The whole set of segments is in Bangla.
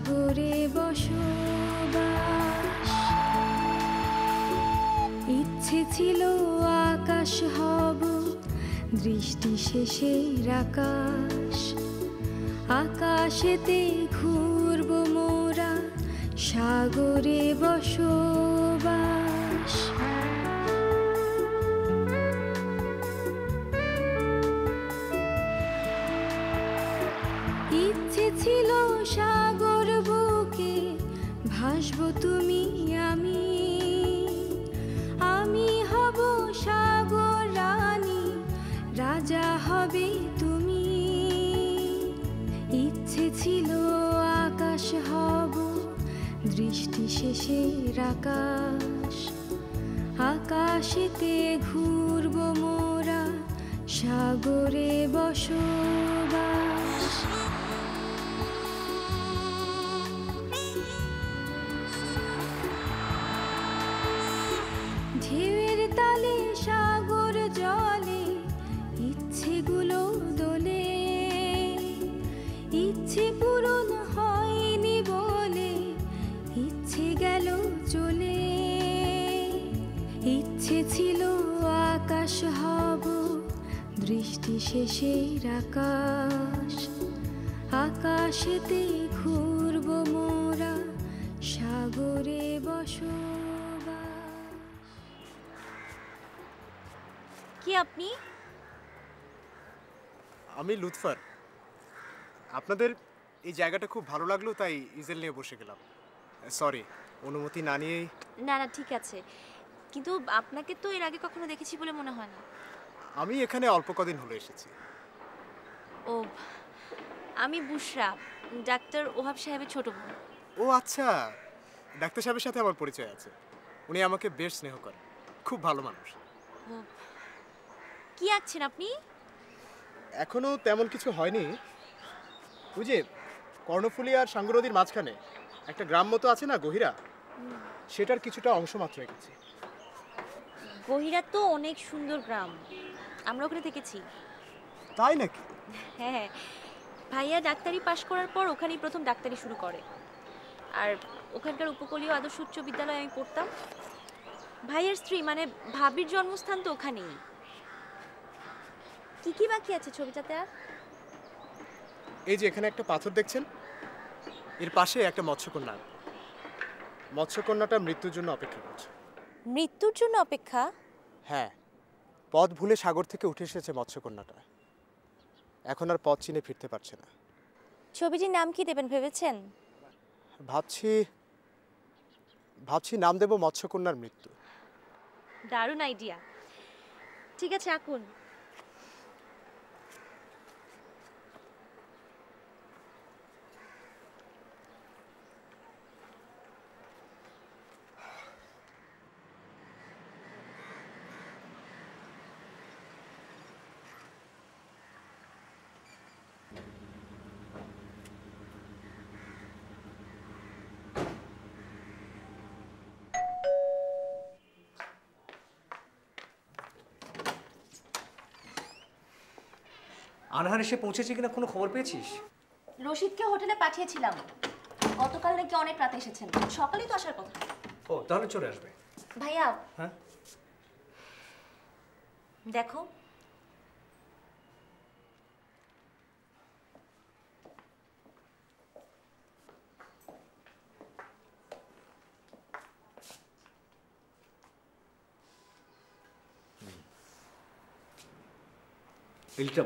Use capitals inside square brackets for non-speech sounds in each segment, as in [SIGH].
সাগরে বসবাস। ইচ্ছে ছিল আকাশ হব দৃষ্টি শেষের আকাশ। আকাশেতে ঘুরব মোরা সাগরে বসবাস দৃষ্টি শেষের আকাশ আকাশিতে ঘুরব মোরা সাগরে বসবাস আপনি? আমি লুৎফার। আপনাদের এই জায়গাটা খুব ভালো লাগল তাই ইজেল নিয়ে বসে গেলাম। সরি অনুমতি না নিয়েই। না না ঠিক আছে। কিন্তু আপনাকে তো এর আগে কখনো দেখেছি বলে মনে হয় না। আমি এখানে অল্প কদিন হলো এসেছি। ও আমি বুশরা ডাক্তার ওহাব সাহেবের ছোট বোন। ও আচ্ছা। ডাক্তার সাহেবের সাথে আমার পরিচয় আছে। উনি আমাকে বেশ স্নেহ করেন। খুব ভালো মানুষ। ও কি আঁকছেন আপনি? এখনও তেমন কিছু হয়নি। ওই যে কর্ণফুলী আর সাঙ্গুরদির মাঝখানে একটা গ্রাম মতো আছে না গহিরা? সেটার কিছুটা অংশ মাত্র এঁকেছি। গহিরা তো অনেক সুন্দর গ্রাম। আমরা ওখানে থেকেছি। তাই নাকি? হ্যাঁ হ্যাঁ। ভাইয়া ডাক্তারি পাশ করার পর ওখানেই প্রথম ডাক্তারি শুরু করে। আর ওখানকার উপকূলীয় আদর্শ উচ্চ বিদ্যালয়ে আমি পড়তাম। ভাইয়ের স্ত্রী মানে ভাবির জন্মস্থান তো ওখানেই। কি কি বাকি আছে ছবিটাতে আর? এই যে এখানে একটা পাথর দেখছেন? এর পাশে একটা মৎস্যকন্যা। মৎস্যকন্যাটা মৃত্যুর জন্য অপেক্ষা করছে। মৃত্যুর জন্য অপেক্ষা? হ্যাঁ। পথ ভুলে সাগর থেকে উঠে এসেছে মৎস্যকন্যাটা। এখন আর পথ চিনে ফিরতে পারছে না। ছবিটির নাম কি দেবেন ভেবেছেন? ভাবছি ভাবছি নাম দেব মৎস্যকন্যার মৃত্যু। দারুণ আইডিয়া ঠিক আছে আঁকুন। আনহার এসে পৌঁছেছে কিনা কোনো খবর পেয়েছিস? রশিদকে হোটেলে পাঠিয়েছিলাম। গতকাল নাকি অনেক রাতে এসেছেন। সকালেই তো আসার কথা। ও তাহলে চলে আসবে। ভাইয়া হ্যাঁ? দেখো।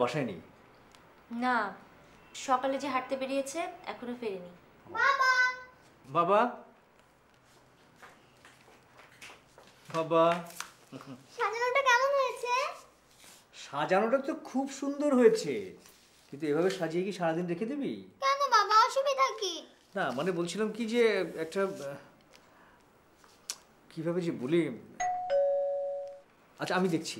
বাসায় নেই। না সকালে যে হাঁটতে বেরিয়েছে এখনও ফেরেনি। বাবা! বাবা? সাজানোটা কেমন হয়েছে? সাজানোটা তো খুব সুন্দর হয়েছে। কিন্তু এভাবে সাজিয়ে কি সারাদিন রেখে দিবি? কেন বাবা? অসুবিধা কি? না মানে বলছিলাম কি যে একটা কীভাবে যে বলি? আচ্ছা আমি দেখছি।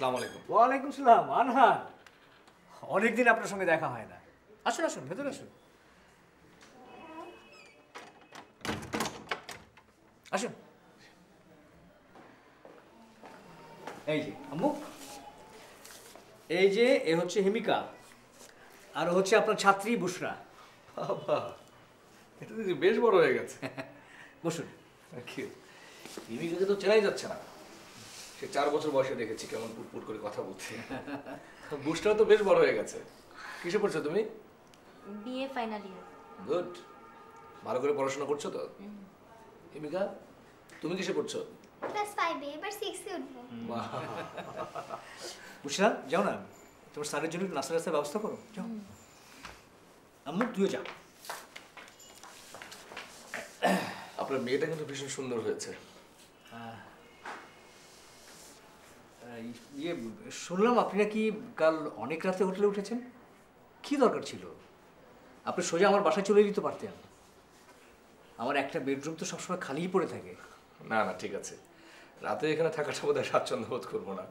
আসসালামু আলাইকুম। ওয়ালাইকুম সালাম অনেক দিন আপনার সঙ্গে দেখা হয় না। আসুন আসুন ভেতরে আসুন। আসুন। এই যে আম্মু। এই যে এ হচ্ছে হিমিকা। আর হচ্ছে আপনার ছাত্রী বুসরা। বাবা এটা বেশ বড় হয়ে গেছে। বসুন। হিমিকাকে তো চেনাই যাচ্ছে না। সে চার বছর বয়সে দেখেছি কেমন পুটপুট করে কথা বলছে। [LAUGHS] বুস্টার তো বেশ বড় হয়ে গেছে। কিসে পড়ছো তুমি? BA final year. গুড ভালো করে পড়াশোনা করছ তো? হিমিকা তুমি কিসে পড়ছো? ক্লাস ফাইভে এবার সিক্সে উঠবো। বাহ, [LAUGHS] বুসরা যাও না। তোমার স্যারের জন্য নাস্তা রাস্তার ব্যবস্থা করো। যাও। আম্মু তুইও যা। আপনার মেয়েটা কিন্তু ভীষণ সুন্দর হয়েছে। এই, ইয়ে শুনলাম আপনি নাকি কাল অনেক রাতে হোটেলে উঠেছেন। কি দরকার ছিল? আপনি সোজা আমার বাসায় চলে যেতে পারতেন। আমার একটা বেডরুম তো সবসময় খালিই পড়ে থাকে। না না ঠিক আছে। রাতে এখানে থাকাটা বোধহয় স্বাচ্ছন্দ্য বোধ করব না।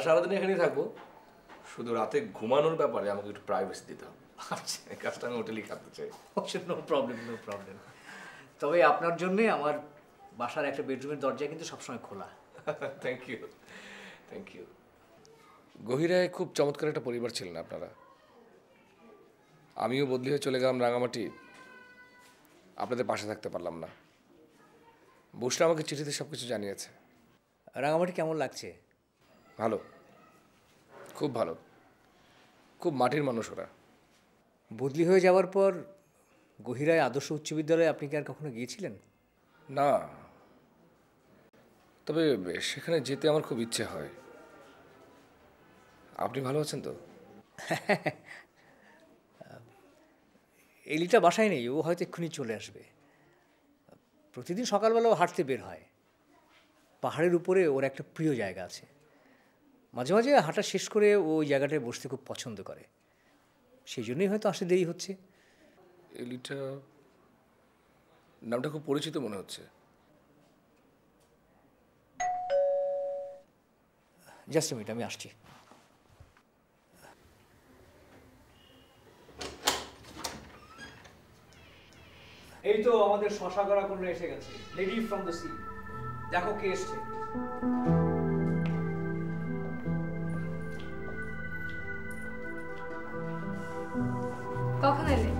সারাদিন এখানেই থাকব। শুধু রাতে ঘুমানোর ব্যাপারে আমাকে একটু প্রাইভেসি দিতে হবে। আচ্ছা কাজটা আমি হোটেলেই করতে চাই। নো প্রবলেম নো প্রবলেম তবে আপনার জন্যে আমার বাসার একটা বেডরুমের দরজা কিন্তু সবসময় খোলা। [LAUGHS] থ্যাংক ইউ থ্যাংক ইউ গহিরায় খুব চমৎকার একটা পরিবার ছিলেন আপনারা। আমিও বদলি হয়ে চলে গেলাম রাঙামাটি। আপনাদের পাশে থাকতে পারলাম না। বুসরা আমাকে চিঠিতে সব কিছু জানিয়েছে। রাঙামাটি কেমন লাগছে? ভালো। খুব ভালো। খুব মাটির মানুষ ওরা। বদলি হয়ে যাওয়ার পর গহিরায় আদর্শ উচ্চ বিদ্যালয়ে আপনি কি আর কখনো গিয়েছিলেন? না। তবে সেখানে যেতে আমার খুব ইচ্ছে হয়। আপনি ভালো আছেন তো? [LAUGHS] এলিটা বাসায় নেই ও হয়তো এক্ষুনি চলে আসবে। প্রতিদিন সকালবেলা ও হাঁটতে বের হয়। পাহাড়ের উপরে ওর একটা প্রিয় জায়গা আছে। মাঝে মাঝে হাঁটা শেষ করে ও ওই জায়গাটায় বসতে খুব পছন্দ করে। সেই জন্যই হয়তো আসতে দেরি হচ্ছে। এলিটা নামটা খুব পরিচিত মনে হচ্ছে। জাস্ট মিনিট আমি আসছি এই তো আমাদের শশা করা কন্যা এসে গেছে। লেডি ফ্রম দ্য সি দেখো কে এসছে। কখন এলে?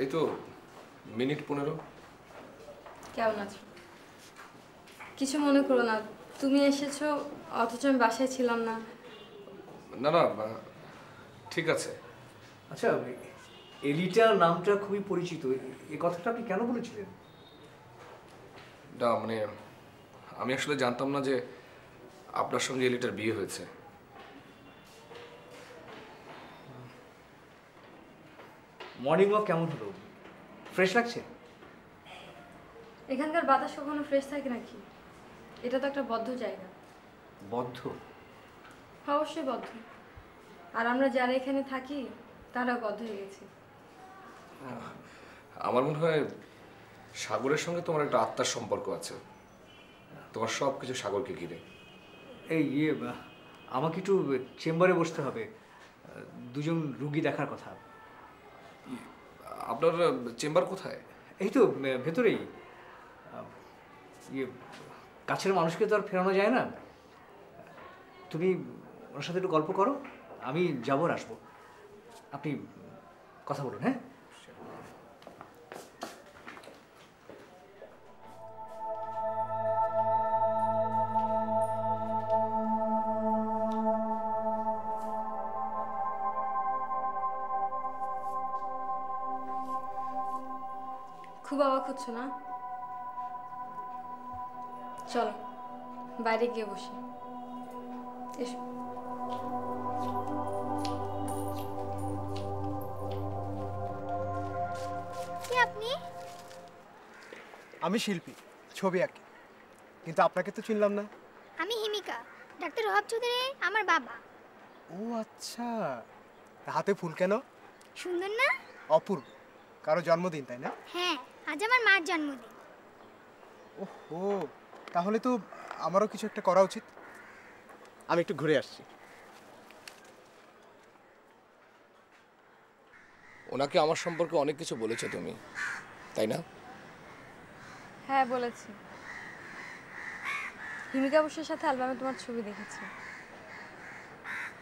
এই তো মিনিট পনেরো। কেমন আছো? কিছু মনে করো না। তুমি এসেছ অথচ আমি বাসায় ছিলাম না। না না ঠিক আছে। আচ্ছা এলিটা নামটা খুবই পরিচিত। এই কথাটা আপনি কেন বলেছিলেন? না মানে আমি আসলে জানতাম না যে আপনার সঙ্গে এলিটার বিয়ে হয়েছে। মর্নিং ওয়াক কেমন হলো? ফ্রেশ লাগছে? এখানকার বাতাস কখনো ফ্রেশ থাকে নাকি? এটা তো একটা বদ্ধ জায়গা। বদ্ধ? অবশ্যই বদ্ধ। আর আমরা যারা এখানে থাকি তারা বদ্ধ হয়ে গেছি। আমার মনে হয় সাগরের সঙ্গে তোমার একটা আত্মার সম্পর্ক আছে। তোমার সব কিছু সাগরকে ঘিরে। এই ইয়ে আমাকে একটু চেম্বারে বসতে হবে। দুজন রুগী দেখার কথা। আপনার চেম্বার কোথায়? এই তো ভেতরেই। ইয়ে কাছের মানুষকে তো আর ফেরানো যায় না। তুমি ওনার সাথে একটু গল্প করো, আমি যাব আর আসব। আপনি কথা বলুন হ্যাঁ? খুব অবাক হচ্ছে না? বাইরে গিয়ে বসি। এসো। কি আপনি? আমি শিল্পী ছবি আঁকি। কিন্তু আপনাকে তো চিনলাম না। আমি হিমিকা ডাক্তার রহাব চৌধুরী আমার বাবা। ও আচ্ছা হাতে ফুল কেন? সুন্দর না? অপূর্ব কারও জন্মদিন তাই না? হ্যাঁ আজ আমার মার জন্মদিন। ও তাহলে তো আমারও কিছু একটা করা উচিত। আমি একটু ঘুরে আসছি। ওনাকে আমার সম্পর্কে অনেক কিছু বলেছ তুমি তাই না? হ্যাঁ বলেছি। হিমিকা বসুর সাথে অ্যালবামে তোমার ছবি দেখেছি।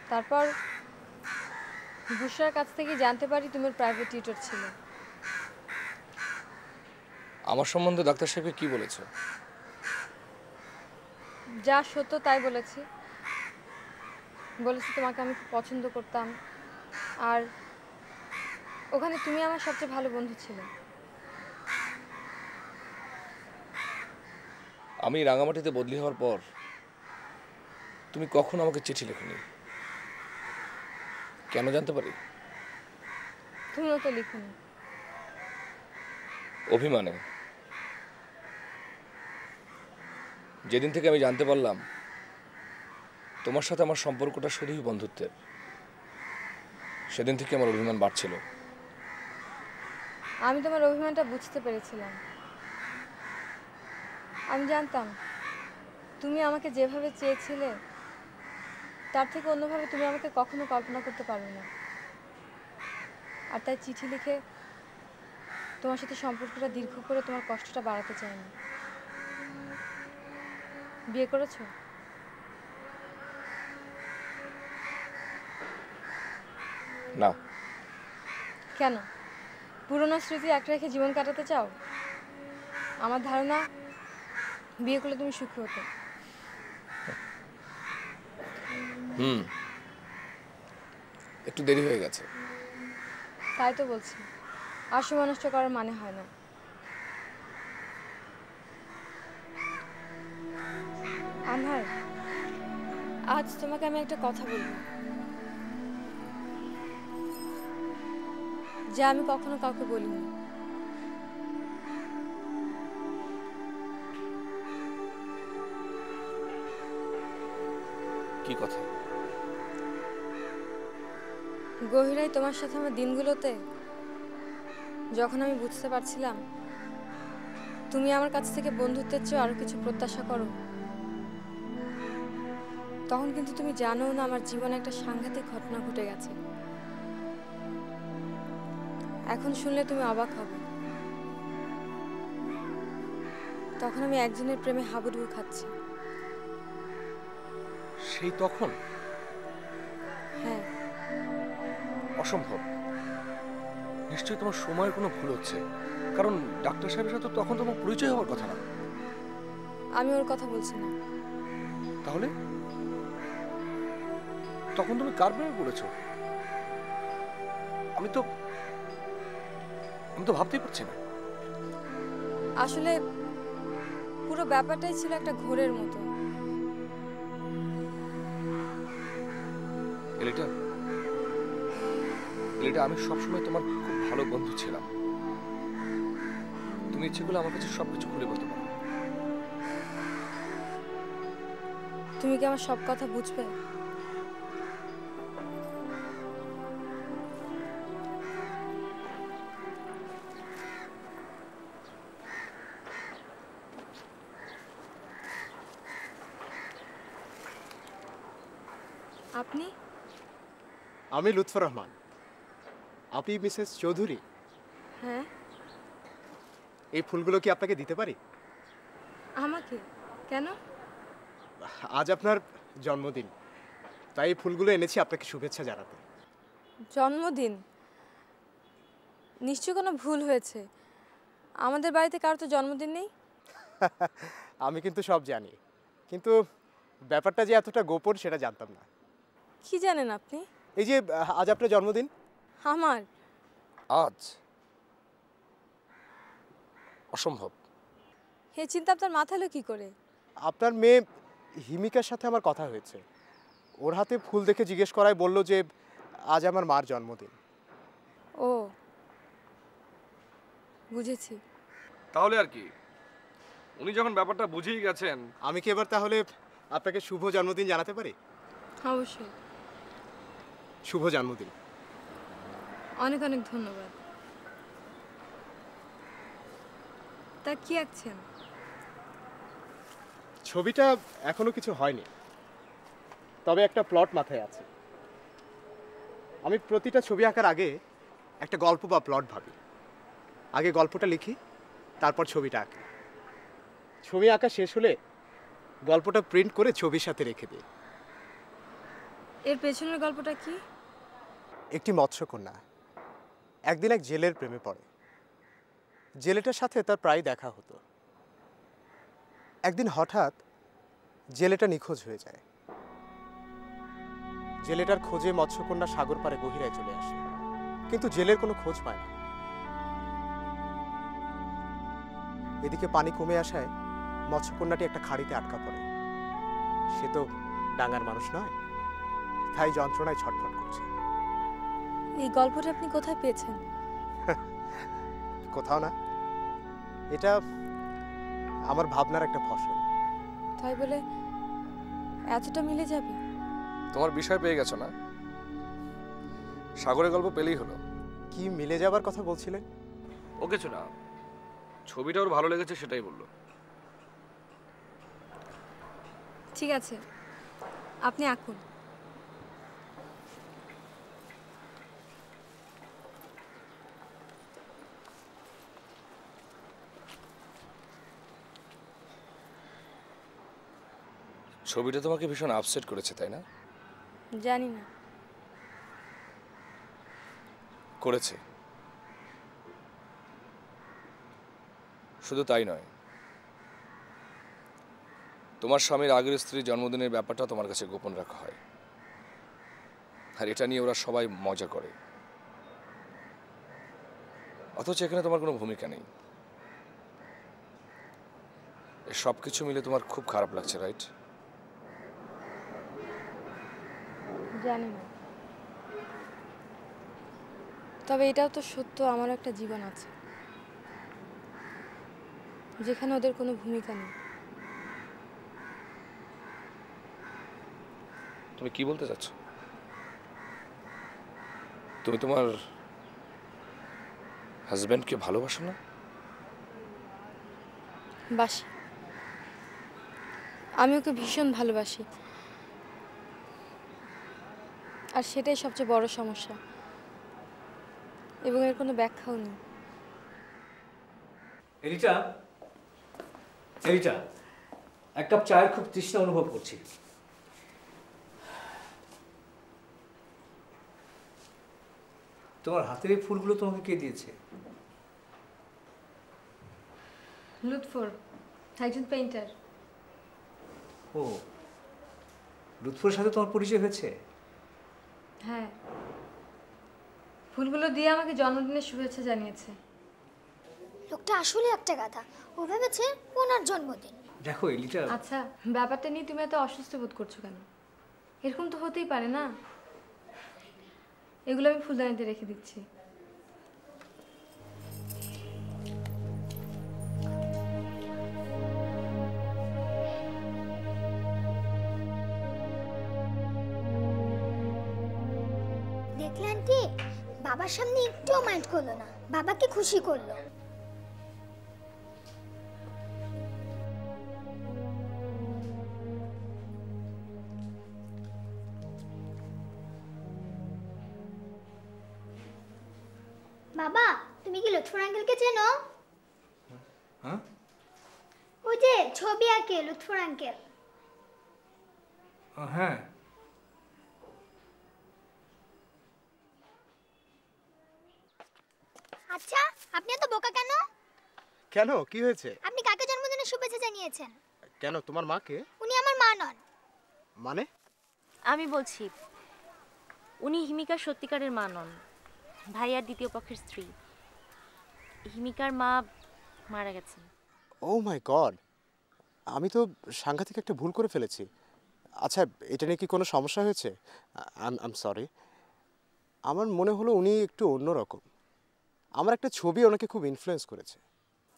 তারপর বুসরার কাছ থেকে জানতে পারি তুমি প্রাইভেট টিউটর ছিল। আমার সম্বন্ধে ডাক্তার সাহেবকে কি বলেছ? যা সত্য তাই বলেছি। বলেছি তোমাকে আমি খুব পছন্দ করতাম। আর ওখানে তুমি আমার সবচেয়ে ভালো বন্ধু ছিলে। আমি রাঙামাটিতে বদলি হওয়ার পর তুমি কখন আমাকে চিঠি লেখনি। কেন জানতে পারি? তুমিও তো লিখুনি। অভিমানে। যেদিন থেকে আমি জানতে পারলাম, তোমার সাথে আমার সম্পর্কটা শুধুই বন্ধুত্বের। সেদিন থেকে আমার অভিমান বাড়ছিল। আমি তোমার অভিমানটা বুঝতে পেরেছিলাম। আমি জানতাম, তুমি আমাকে যেভাবে চেয়েছিলে, তার থেকে অন্যভাবে তুমি আমাকে কখনো কল্পনা করতে পারবে না আর তাই চিঠি লিখে তোমার সাথে সম্পর্কটা দীর্ঘ করে তোমার কষ্টটা বাড়াতে চাইনি। বিয়ে করেছ? না। কেন? পুরনো স্মৃতি এক রেখে জীবন কাটাতে চাও? আমার ধারণা বিয়ে করলে তুমি সুখী হতো। হুম। একটু দেরি হয়ে গেছে। তাই তো বলছি। আর সময় নষ্ট করার মানে হয় না। আনহার আজ তোমাকে আমি একটা কথা বলব যা আমি কখনো কাউকে বলিনি। কি কথা? গহিরাই তোমার সাথে আমার দিনগুলোতে যখন আমি বুঝতে পারছিলাম তুমি আমার কাছ থেকে বন্ধুত্বের চেয়ে আরও কিছু প্রত্যাশা করো। তখন কিন্তু তুমি জানো না আমার জীবনে একটা সাংঘাতিক ঘটনা ঘটে গেছে। এখন শুনলে তুমি অবাক হবে। তখন আমি একজনের প্রেমে হাবুডুবু খাচ্ছি। সেই তখন? হ্যাঁ। অসম্ভব। নিশ্চয়ই তোমার সময়ের কোনো ভুল হচ্ছে। কারণ ডাক্তার সাহেবের সাথে তখন তোমার পরিচয় হওয়ার কথা না। আমি ওর কথা বলছি না। তাহলে? তখন তুমি কার প্রেমে পড়েছো? আমি তো আমি তো ভাবতেই পারছি না। আসলে পুরো ব্যাপারটাই ছিল একটা ঘোরের মতো। এলিটা এলিটা আমি সবসময় তোমার খুব ভালো বন্ধু ছিলাম। তুমি ইচ্ছে করলে আমার কাছে সবকিছু খুলে বলতে পারো। তুমি কি আমার সব কথা বুঝবে? আমি লুৎফর রহমান। আপনি মিসেস চৌধুরী? হ্যাঁ। এই ফুলগুলো কি আপনাকে দিতে পারি? আমাকে? কেন? আজ আপনার জন্মদিন। তাই এই ফুলগুলো এনেছি আপনাকে শুভেচ্ছা জানাতে। জন্মদিন? নিশ্চয় কোনো ভুল হয়েছে। আমাদের বাড়িতে কারও তো জন্মদিন নেই? [LAUGHS] আমি কিন্তু সব জানি। কিন্তু ব্যাপারটা যে এতটা গোপন সেটা জানতাম না। কি জানেন আপনি? এই যে আজ আপনার জন্মদিন? আমার। আজ? অসম্ভব। হে চিন্তা আপনার মাথায় এলো কি করে? আপনার মেয়ে হিমিকার সাথে আমার কথা হয়েছে। ওর হাতে ফুল দেখে জিজ্ঞেস করায় বলল যে আজ আমার মার জন্মদিন। ও। বুঝেছি। তাহলে আর কি। উনি যখন ব্যাপারটা বুঝেই গেছেন। আমি কি এবার তাহলে আপনাকে শুভ জন্মদিন জানাতে পারি? অবশ্যই। শুভ জন্মদিন। অনেক অনেক ধন্যবাদ। তা কি আঁকছেন? ছবিটা এখনও কিছু হয়নি। তবে একটা প্লট মাথায় আছে। আমি প্রতিটা ছবি আঁকার আগে একটা গল্প বা প্লট ভাবি। আগে গল্পটা লিখি তারপর ছবিটা আঁকি। ছবি আঁকা শেষ হলে গল্পটা প্রিন্ট করে ছবির সাথে রেখে দিই। এর পেছনের গল্পটা কি? একটি মৎস্যকন্যা। একদিন এক জেলের প্রেমে পড়ে। জেলেটার সাথে তার প্রায় দেখা হতো। একদিন হঠাৎ জেলেটা নিখোঁজ হয়ে যায়। জেলেটার খোঁজে মৎস্যকন্যা সাগর পারে গভীরায় চলে আসে। কিন্তু জেলের কোনো খোঁজ পায় না। এদিকে পানি কমে আসায় মৎস্যকন্যাটি একটা খাড়িতে আটকা পড়ে। সে তো ডাঙার মানুষ নয়। তাই যন্ত্রণায় ছটফট এই গল্পটা আপনি কোথায় পেয়েছেন? কোথাও না। এটা আমার ভাবনার একটা ফসল। তাই বলে এতটা মিলে যাবে? তোমার বিষয় পেয়ে গেছো না? সাগরের গল্প পেলেই হলো। কি মিলে যাবার কথা বলছিলেন? ও কিছু না। ছবিটা ওর ভালো লেগেছে সেটাই বলল। ঠিক আছে। আপনি আঁকুন। ছবিটা তোমাকে ভীষণ আপসেট করেছে তাই না? জানি না। করেছে। শুধু তাই নয়। তোমার স্বামীর আগের স্ত্রীর জন্মদিনের ব্যাপারটা তোমার কাছে গোপন রাখা হয়। আর এটা নিয়ে ওরা সবাই মজা করে। অথচ এখানে তোমার কোনো ভূমিকা নেই। সব কিছু মিলে তোমার খুব খারাপ লাগছে রাইট? জানি না। তবে এটাও তো সত্য আমার একটা জীবন আছে। যেখানে ওদের কোনো ভূমিকা নেই। তুমি কি বলতে চাচ্ছ? তুমি তোমার হাজব্যান্ডকে ভালোবাসো না? বাসি। আমি ওকে ভীষণ ভালোবাসি। আর সেটাই সবচেয়ে বড় সমস্যা। এবং এর কোনো ব্যাখ্যাও নেই। এলিটা এলিটা এক কাপ চায়ের খুব তৃষ্ণা অনুভব করছি। তোমার হাতের এই ফুলগুলো তোমাকে কে দিয়েছে? লুৎফর একজন পেইন্টার ও লুৎফুরের সাথে তোমার পরিচয় হয়েছে? হ্যাঁ। ফুলগুলো দিয়ে আমাকে জন্মদিনের শুভেচ্ছা জানিয়েছে। লোকটা আসলে একটা গাধা। ও ভেবেছে ওনার জন্মদিন। দেখো এলিটা আচ্ছা ব্যাপারটা নিয়ে তুমি এত অসুস্থ বোধ করছ কেন? এরকম তো হতেই পারে না। এগুলো আমি ফুলদানিতে রেখে দিচ্ছি। বাবার সামনে একটুও মাইন্ড করল না। বাবাকে খুশি করল। বাবা তুমি কি লুৎফর আঙ্কেলকে চেনো? হ্যাঁ? ওই যে ছবি আঁকে লুৎফর আঙ্কেল। হ্যাঁ। আচ্ছা আপনি এত বোকা কেন? কেন? কি হয়েছে? আপনি কাকে জন্মদিনের শুভেচ্ছা জানিয়েছেন? কেন তোমার মাকে উনি আমার মা নন। মানে? আমি বলছি উনি হিমিকার সত্যিকারের মা নন ভাইয়ার দ্বিতীয় পক্ষের স্ত্রী। হিমিকার মা মারা গেছেন। ও মাই গড আমি তো সাংঘাতিক একটা ভুল করে ফেলেছি। আচ্ছা এটা নিয়ে কি কোনো সমস্যা হয়েছে? আই এম সরি আমার মনে হলো উনি একটু অন্যরকম। আমার একটা ছবি ওনাকে খুব ইনফ্লুয়েন্স করেছে।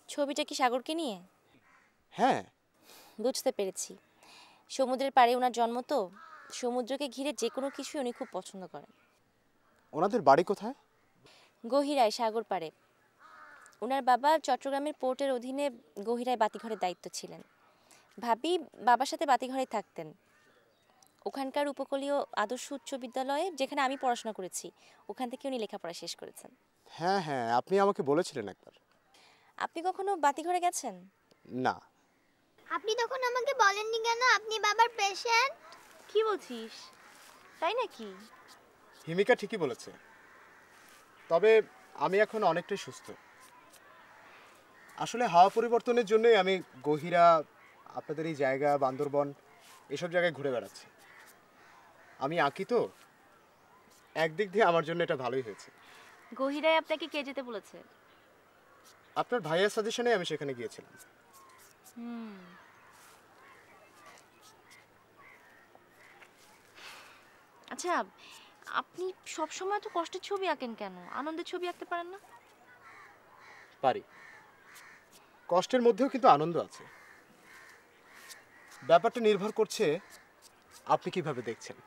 ছবিটা কি সাগরকে নিয়ে? হ্যাঁ। বুঝতে পেরেছি। সমুদ্রের পাড়ে ওনার জন্ম তো সমুদ্রকে ঘিরে যে কোনো কিছুই উনি খুব পছন্দ করেন। ওনাদের বাড়ি কোথায়? গহিরায় সাগর পাড়ে। ওনার বাবা চট্টগ্রামের পোর্টের অধীনে গহিরায় বাতিঘরের দায়িত্ব ছিলেন। ভাবি বাবার সাথে বাতিঘরে থাকতেন। ওখানকার উপকূলীয় আদর্শ উচ্চ বিদ্যালয়ে যেখানে আমি পড়াশোনা করেছি ওখান থেকে উনি লেখাপড়া শেষ করেছেন। হ্যাঁ হ্যাঁ আপনি আমাকে বলেছিলেন একবার। আপনি কখনো বাতিঘরে গেছেন? না। আপনি তখন আমাকে বলেননি কেন? আপনি বাবার পেশেন্ট কি বলছিস? তাই নাকি? হিমিকা ঠিকই বলেছে। তবে আমি এখন অনেকটাই সুস্থ। আসলে হাওয়া পরিবর্তনের জন্যই আমি গহিরা আপনাদের এই জায়গা বান্দরবন এসব জায়গায় ঘুরে বেড়াচ্ছি। আমি আঁকি তো একদিক দিয়ে আমার জন্য এটা ভালোই হয়েছে। গহিরায় আপনাকে কে যেতে বলেছে? আপনার ভাইয়ের সাজেশনে আমি সেখানে গিয়েছিলাম। আচ্ছা আপনি সব সময় তো কষ্টের ছবি আঁকেন কেন? আনন্দের ছবি আঁকতে পারেন না? পারি। কষ্টের মধ্যেও কিন্তু আনন্দ আছে। ব্যাপারটা নির্ভর করছে আপনি কীভাবে দেখছেন।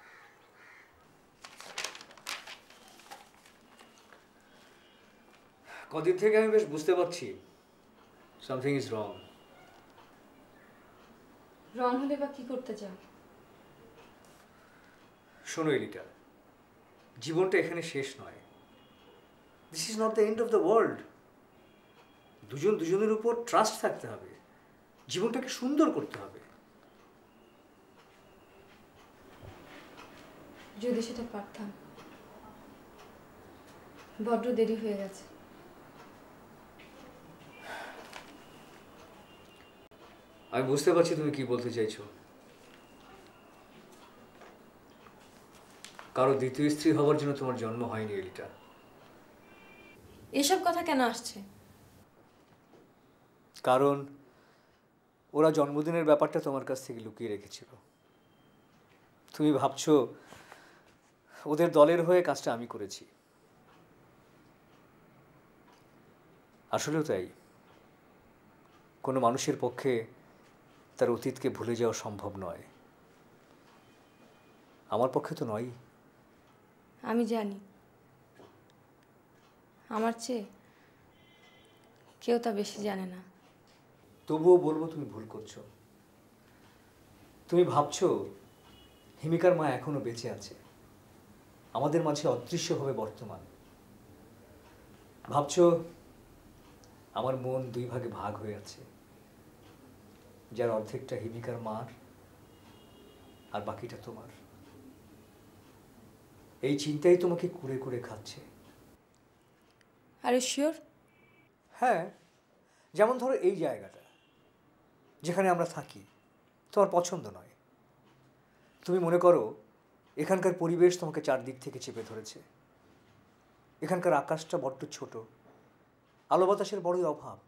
কদিন থেকে আমি বেশ বুঝতে পারছি সামথিং ইজ রং রং হলে বা কি করতে চাও? শোনো এলিটা। জীবনটা এখানে শেষ নয়। This is not the end of the world দুজন দুজনের উপর ট্রাস্ট থাকতে হবে। জীবনটাকে সুন্দর করতে হবে। যদি সেটা পারতাম। বড্ড দেরি হয়ে গেছে। আমি বুঝতে পারছি তুমি কি বলতে চাইছো। কারও দ্বিতীয় স্ত্রী হওয়ার জন্য তোমার জন্ম হয়নি এলিটা। এসব কথা কেন আসছে? কারণ ওরা জন্মদিনের ব্যাপারটা তোমার কাছ থেকে লুকিয়ে রেখেছিল। তুমি ভাবছ ওদের দলের হয়ে কাজটা আমি করেছি। আসলেও তাই। কোনো মানুষের পক্ষে তার অতীতকে ভুলে যাওয়া সম্ভব নয়। আমার পক্ষে তো নয় আমি জানি। আমার চেয়ে কেউ তা বেশি জানে না। তবুও বলব তুমি ভুল করছ। তুমি ভাবছ হিমিকার মা এখনও বেঁচে আছে। আমাদের মাঝে অদৃশ্যভাবে বর্তমান। ভাবছ আমার মন দুই ভাগে ভাগ হয়ে আছে। যার অর্ধেকটা হিমিকার মার আর বাকিটা তোমার। এই চিন্তাই তোমাকে কুড়ে কুড়ে খাচ্ছে। আরে শিওর হ্যাঁ যেমন ধরো এই জায়গাটা যেখানে আমরা থাকি তোমার পছন্দ নয়। তুমি মনে করো এখানকার পরিবেশ তোমাকে চারদিক থেকে চেপে ধরেছে। এখানকার আকাশটা বড্ড ছোট আলো বাতাসের বড়ই অভাব।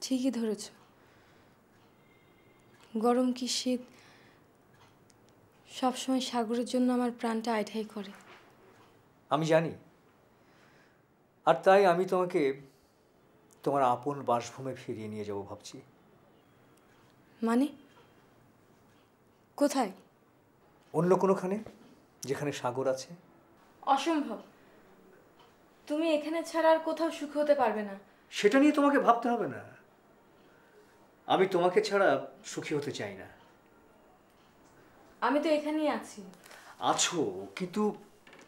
ঠিকই ধরেছ। গরম কি শীত? সবসময় সাগরের জন্য আমার প্রাণটা আইঠাই করে। আমি জানি। আর তাই আমি তোমাকে তোমার আপন বাসভূমে ফিরিয়ে নিয়ে যাব ভাবছি। মানে? কোথায়? অন্য কোনোখানে যেখানে সাগর আছে? অসম্ভব। তুমি এখানে ছাড়া আর কোথাও সুখ হতে পারবে না। সেটা নিয়ে তোমাকে ভাবতে হবে না। আমি তোমাকে ছাড়া সুখী হতে চাই না। আমি তো এখানেই আছি। আছো কিন্তু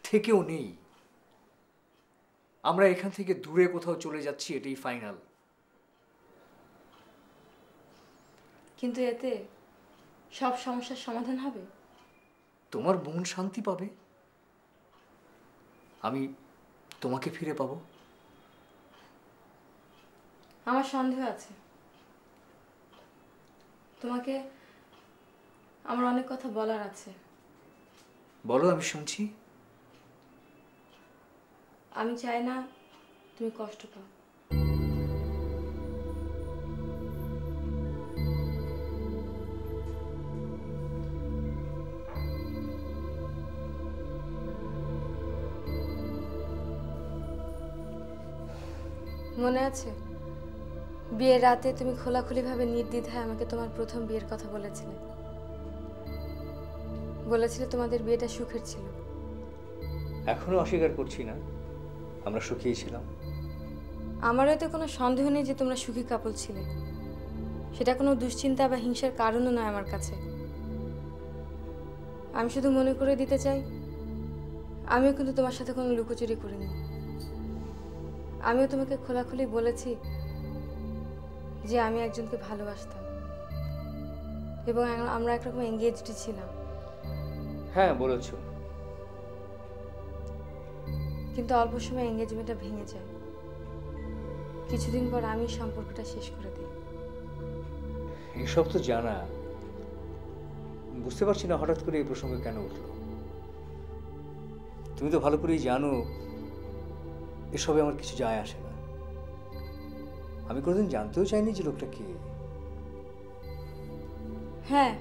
থেকেও নেই। আমরা এখান থেকে দূরে কোথাও চলে যাচ্ছি এটাই ফাইনাল কিন্তু এতে সব সমস্যার সমাধান হবে? তোমার মন শান্তি পাবে? আমি তোমাকে ফিরে পাবো। আমার সন্দেহ আছে। তোমাকে আমার অনেক কথা বলার আছে। বলো আমি শুনছি। আমি চাই না তুমি কষ্ট পাও। মনে আছে? বিয়ের রাতে তুমি খোলাখুলিভাবে নির্দ্বিধায় আমাকে তোমার প্রথম বিয়ের কথা বলেছিলে। বলেছিলে তোমাদের বিয়েটা সুখের ছিল। এখনও অস্বীকার করছি না। আমরা সুখীই ছিলাম। আমার এতে কোনো সন্দেহ নেই যে তোমরা সুখী কাপল ছিলে। সেটা কোনো দুশ্চিন্তা বা হিংসার কারণও নয় আমার কাছে। আমি শুধু মনে করে দিতে চাই আমিও কিন্তু তোমার সাথে কোনো লুকোচুরি করিনি। আমিও তোমাকে খোলাখুলি বলেছি যে আমি একজনকে ভালোবাসতাম। এবং আমরা একরকম এঙ্গেজড ছিলাম। হ্যাঁ বলেছ। কিন্তু অল্প সময় এঙ্গেজমেন্টটা ভেঙে যায়। কিছুদিন পর আমি সম্পর্কটা শেষ করে দিই। এসব তো জানা। বুঝতে পারছি না হঠাৎ করে এই প্রসঙ্গে কেন উঠল। তুমি তো ভালো করেই জানো এসবে আমার কিছু যায় আসে আমি কোনোদিন জানতেও চাইনি যে লোকটা কে। হ্যাঁ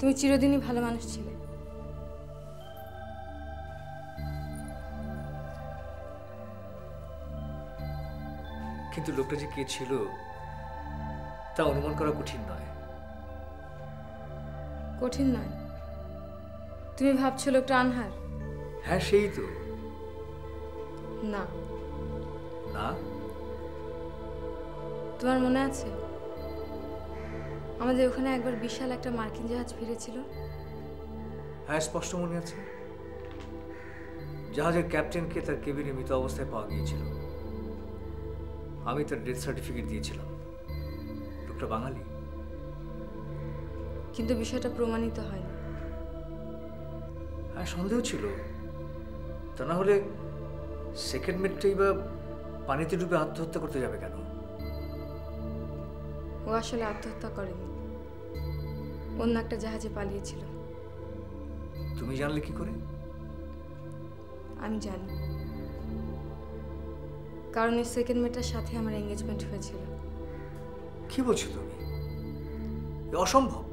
তুমি চিরদিনই ভালো মানুষ ছিলে। কিন্তু লোকটা যে কে ছিল তা অনুমান করা কঠিন নয়। কঠিন নয়। তুমি ভাবছ লোকটা আনহার? হ্যাঁ সেই তো। না। না? তোমার মনে আছে? আমাদের ওখানে একবার বিশাল একটা মার্কিন জাহাজ ফিরেছিল। হ্যাঁ স্পষ্ট মনে আছে। জাহাজের ক্যাপ্টেনকে তার কেবিনে মৃত অবস্থায় পাওয়া গিয়েছিল। আমি তার ডেথ সার্টিফিকেট দিয়েছিলাম। লোকটা বাঙালি। কিন্তু বিষয়টা প্রমাণিত হয়নি হ্যাঁ সন্দেহ ছিল। তা না হলে সেকেন্ড মেটটাই বা পানিতে ডুবে আত্মহত্যা করতে যাবে কেন? ও আসলে আত্মহত্যা করেনি। অন্য একটা জাহাজে পালিয়েছিল। তুমি জানলে কি করে? আমি জানি। কারণ এই সেকেন্ড মেয়েটার সাথে আমার এঙ্গেজমেন্ট হয়েছিল। কি বলছো তুমি? অসম্ভব।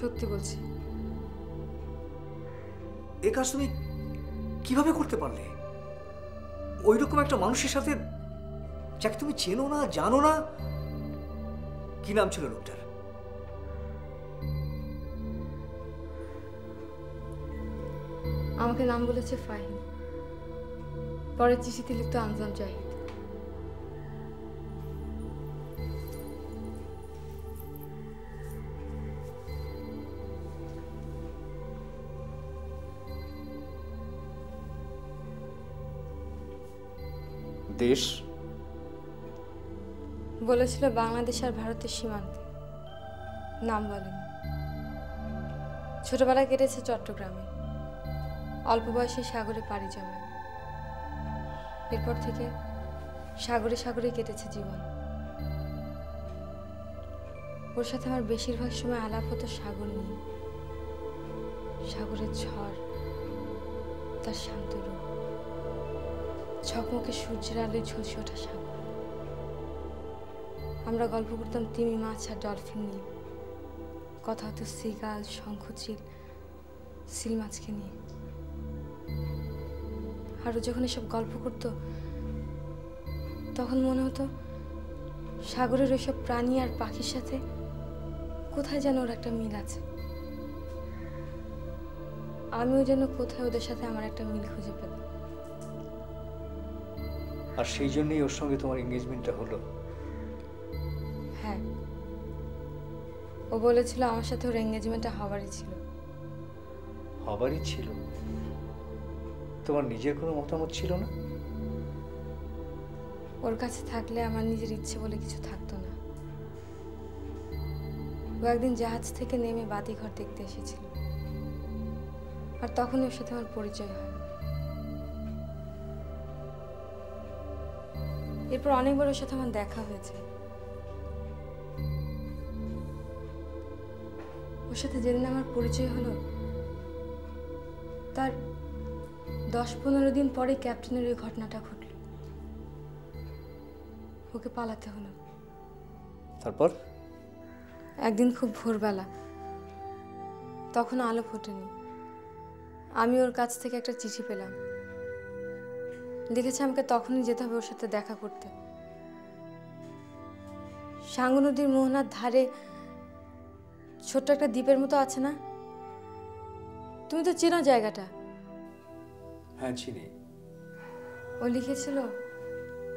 সত্যি বলছি। এ কাজ তুমি কীভাবে করতে পারলে? ওই রকম একটা মানুষের সাথে যাকে তুমি চেনো না জানো না কি নাম ছিল লোকটার? আমাকে নাম বলেছে ফাহিম। পরের চিঠিতে লিখতো আনজাম জাহিদ। দেশ বলেছিল বাংলাদেশ আর ভারতের সীমান্তে। নাম বলেনি। ছোটবেলায় কেটেছে চট্টগ্রামে। অল্প বয়সে সাগরে পাড়ি জমে। এরপর থেকে সাগরে সাগরে কেটেছে জীবন। ওর সাথে আমার বেশিরভাগ সময় আলাপ হতো সাগর নিয়ে। সাগরের ঝড়, তার শান্ত রূপ। ঝকমকে সূর্যের আলোয় ঝলসে ওঠা সাগর। আমরা গল্প করতাম তিমি মাছ আর ডলফিন নিয়ে। কথা হতো সিগাল, শঙ্খচিল সিল মাছকে নিয়ে। আর ও যখন এসব গল্প করতো, তখন মনে হতো সাগরের ওইসব প্রাণী আর পাখির সাথে কোথায় যেন ওর একটা মিল আছে। আমিও যেন কোথায় ওদের সাথে আমার একটা মিল খুঁজে পেতাম আর সেই জন্যই ওর সঙ্গে তোমার এঙ্গেজমেন্টটা হলো। বলেছিল আমার সাথে ওর এঙ্গেজমেন্টটা হবারই ছিল। হবারই ছিল? তোমার নিজের কোনো মতামত ছিল না? ওর কাছে থাকলে আমার নিজের ইচ্ছে বলে কিছু থাকতো না। ও একদিন জাহাজ থেকে নেমে বাতি ঘর দেখতে এসেছিল। আর তখনই ওর সাথে আমার পরিচয় হয়। এরপর অনেকবার ওর সাথে আমার দেখা হয়েছে। সাথে যেদিন আমার পরিচয় হলো তার দশ পনেরো দিন পরে ক্যাপ্টেনের ওই ঘটনাটা ঘটল। ওকে পালাতে হলো। তারপর? একদিন খুব ভোরবেলা। তখন আলো ফোটেনি। আমি ওর কাছ থেকে একটা চিঠি পেলাম। লিখেছে আমাকে তখনই যেতে হবে ওর সাথে দেখা করতে। সাঙ্গু নদীর মোহনার ধারে ছোট্ট একটা দ্বীপের মতো আছে না? তুমি তো চেনো জায়গাটা। হ্যাঁ চিনি। ও লিখেছিল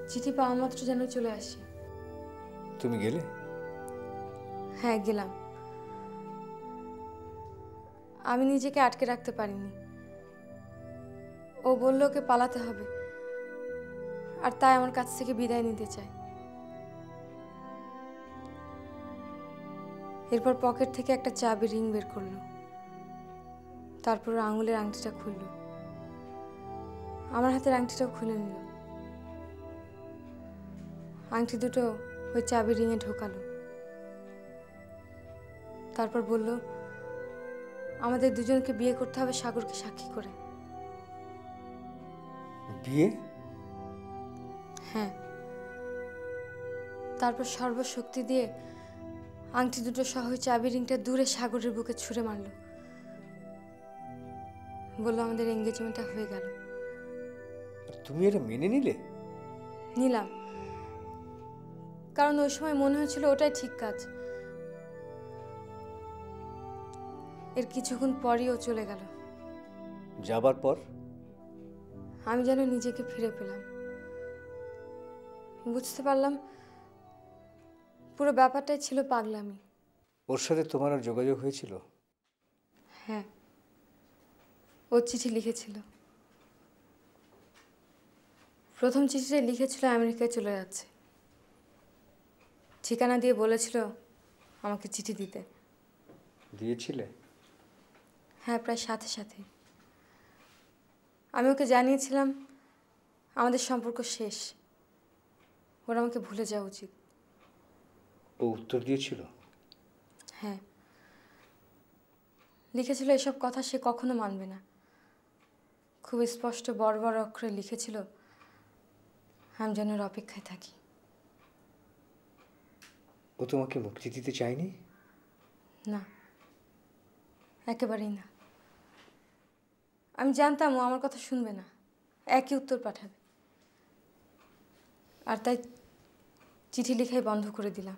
চিঠি পাওয়া মাত্র যেন চলে আসি। তুমি গেলে? হ্যাঁ গেলাম। আমি নিজেকে আটকে রাখতে পারিনি। ও বলল ওকে পালাতে হবে। আর তাই আমার কাছ থেকে বিদায় নিতে চায়। এরপর পকেট থেকে একটা চাবি রিং বের করল। তারপর আঙুলের আংটিটা খুললো। আমার হাতের আংটিটাও খুলে নিল। আংটি দুটো ওই চাবি রিংয়ে ঢোকালো। তারপর বলল আমাদের দুজনকে বিয়ে করতে হবে সাগরকে সাক্ষী করে। বিয়ে? হ্যাঁ। তারপর সর্বশক্তি দিয়ে আংটি দুটো সহ চাবি রিংটা দূরে সাগরের বুকে ছুঁড়ে মারলো। বলল আমাদের এঙ্গেজমেন্টটা হয়ে গেল। তুমি এটা মেনে নিলে? নিলাম। কারণ ওই সময় মনে হয়েছিল ওটাই ঠিক কাজ। এর কিছুক্ষণ পরই ও চলে গেল। যাবার পর? আমি যেন নিজেকে ফিরে পেলাম। বুঝতে পারলাম পুরো ব্যাপারটাই ছিল পাগলামি। ওর সাথে তোমার আর যোগাযোগ হয়েছিল? হ্যাঁ। ও চিঠি লিখেছিল। প্রথম চিঠিটা লিখেছিল আমেরিকায় চলে যাচ্ছে। ঠিকানা দিয়ে বলেছিল আমাকে চিঠি দিতে। দিয়েছিলে? হ্যাঁ প্রায় সাথে সাথে। আমি ওকে জানিয়েছিলাম আমাদের সম্পর্ক শেষ। ওর আমাকে ভুলে যাওয়া উচিত। ও উত্তর দিয়েছিল? হ্যাঁ। লিখেছিল এসব কথা সে কখনো মানবে না। খুব স্পষ্ট বড় বড় অক্ষরে লিখেছিল আমি যেন অপেক্ষায় থাকি। ও তোমাকে মুক্তি দিতে চায়নি? না। একেবারেই না। আমি জানতাম ও আমার কথা শুনবে না একই উত্তর পাঠাবে। আর তাই চিঠি লেখাই বন্ধ করে দিলাম।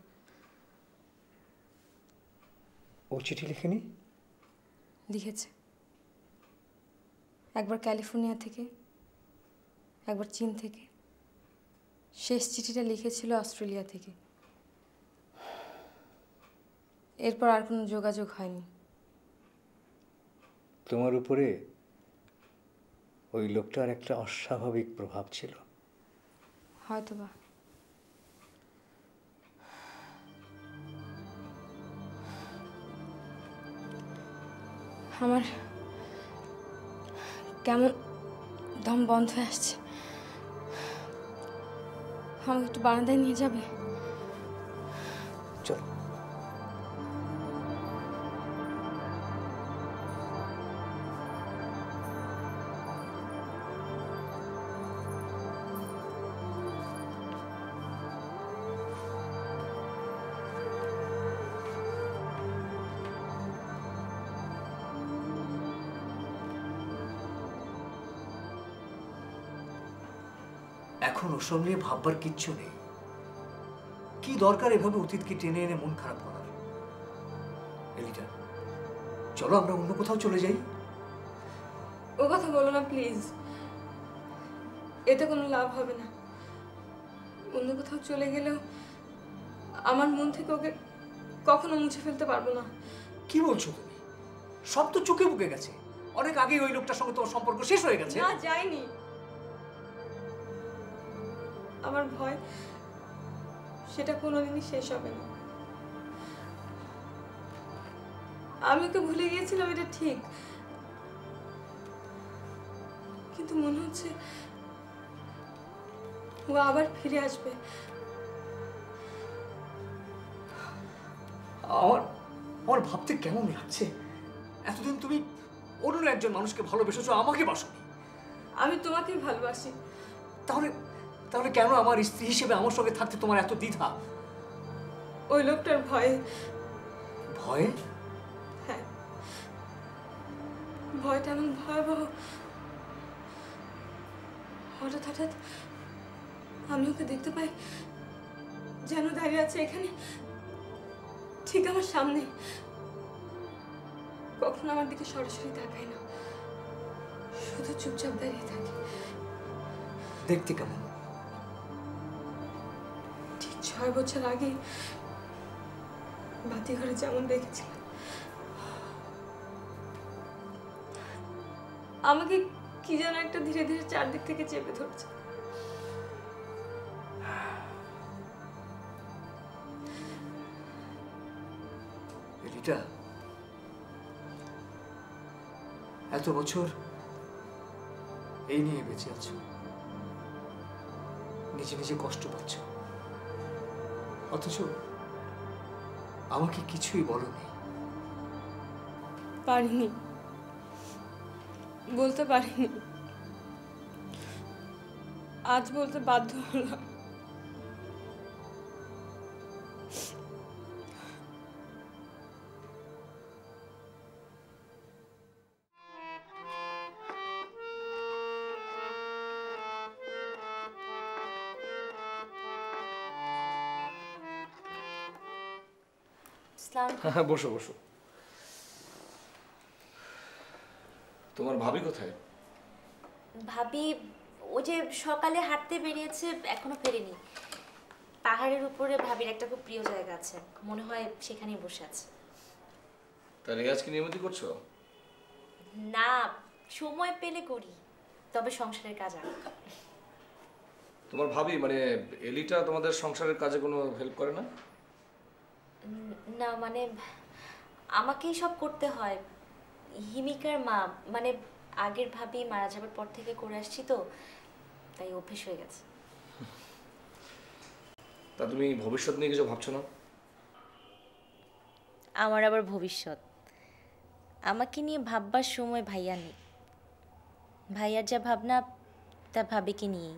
ও চিঠি লেখেনি? লিখেছে। একবার ক্যালিফোর্নিয়া থেকে একবার চীন থেকে। শেষ চিঠিটা লিখেছিল অস্ট্রেলিয়া থেকে। এরপর আর কোনো যোগাযোগ হয়নি। তোমার উপরে ওই লোকটার একটা অস্বাভাবিক প্রভাব ছিল। হয়তো আমার কেমন দম বন্ধ হয়ে আসছে। আমাকে একটু বারান্দায় নিয়ে যাবে? এখন ওসব নিয়ে ভাববার কিচ্ছু নেই। কি দরকার এভাবে অতীতকে টেনে এনে মন খারাপ করার? এলিটা চলো আমরা অন্য কোথাও চলে যাই। ও কথা বলো না প্লিজ। এতে কোনো লাভ হবে না। অন্য কোথাও চলে গেলেও আমার মন থেকে ওকে কখনো মুছে ফেলতে পারব না। কি বলছো তুমি? সব তো চোখে বুকে গেছে। অনেক আগেই ওই লোকটার সঙ্গে তোমার সম্পর্ক শেষ হয়ে গেছে। না যায়নি আমার ভয় সেটা কোনোদিনই শেষ হবে না। আমি ওকে ভুলে গিয়েছিলাম এটা ঠিক। কিন্তু মনে হচ্ছে ও আবার ফিরে আসবে। আমার আমার ভাবতে কেমন লাগছে? এতদিন তুমি অন্য একজন মানুষকে ভালোবেসেছো আমাকে বাসনি। আমি তোমাকেই ভালোবাসি। তাহলে তাহলে কেন আমার স্ত্রী হিসেবে আমার সঙ্গে থাকতে তোমার এত দ্বিধা? ওই লোকটার ভয়ে। ভয়ে? হ্যাঁ। ভয়টা এমন ভয়াবহ। হঠাৎ হঠাৎ আমি ওকে দেখতে পাই যেন দাঁড়িয়ে আছে এখানে ঠিক আমার সামনে। কখনো আমার দিকে সরাসরি তাকায় না শুধু চুপচাপ দাঁড়িয়ে থাকে। দেখতে কেমন? ছয় বছর আগে বাতিঘরে যেমন দেখেছিলাম। আমাকে কি যেন একটা ধীরে ধীরে চারদিক থেকে চেপে ধরছে। এত বছর এই নিয়ে বেঁচে আছো। নিজে নিজে কষ্ট পাচ্ছ। অথচ আমাকে কিছুই বলনি। পারিনি। বলতে পারিনি। আজ বলতে বাধ্য হলাম। ইসলাম হ্যাঁ বসো বসো। তোমার ভাবি কোথায়? ভাবি ও যে সকালে হাঁটতে বেরিয়েছে এখনও ফেরেনি। পাহাড়ের উপরে ভাবির একটা খুব প্রিয় জায়গা আছে। মনে হয় সেখানেই বসে আছে। তা রেয়াজ কি নিয়মিত করছ? না সময় পেলে করি তবে সংসারের কাজ আর। তোমার ভাবি মানে এলিটা তোমাদের সংসারের কাজে কোনো হেল্প করে না? না মানে আমাকেই সব করতে হয়। হিমিকার মা মানে আগের ভাবি মারা যাবার পর থেকে করে আসছি তো তাই অভ্যেস হয়ে গেছে। তা তুমি ভবিষ্যৎ নিয়ে কিছু ভাবছ না? আমার আবার ভবিষ্যৎ। আমাকে নিয়ে ভাববার সময় ভাইয়া নেই। ভাইয়ার যা ভাবনা তা ভাবিকে নিয়েই।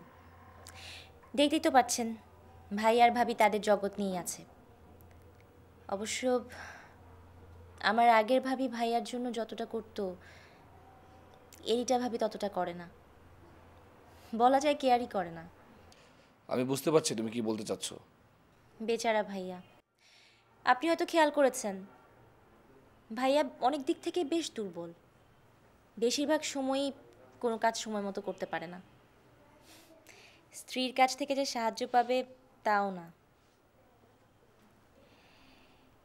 দেখতেই তো পাচ্ছেন ভাই আর ভাবি তাদের জগৎ নিয়েই আছে। অবশ্য আমার আগের ভাবি ভাইয়ার জন্য যতটা করতো এরিটা ভাবি ততটা করে না। বলা যায় কেয়ারই করে না। আমি বুঝতে পারছি তুমি কি বলতে চাচ্ছো। বেচারা ভাইয়া আপনি হয়তো খেয়াল করেছেন ভাইয়া অনেক দিক থেকে বেশ দুর্বল। বেশিরভাগ সময়ই কোনো কাজ সময় মতো করতে পারে না। স্ত্রীর কাছ থেকে যে সাহায্য পাবে তাও না।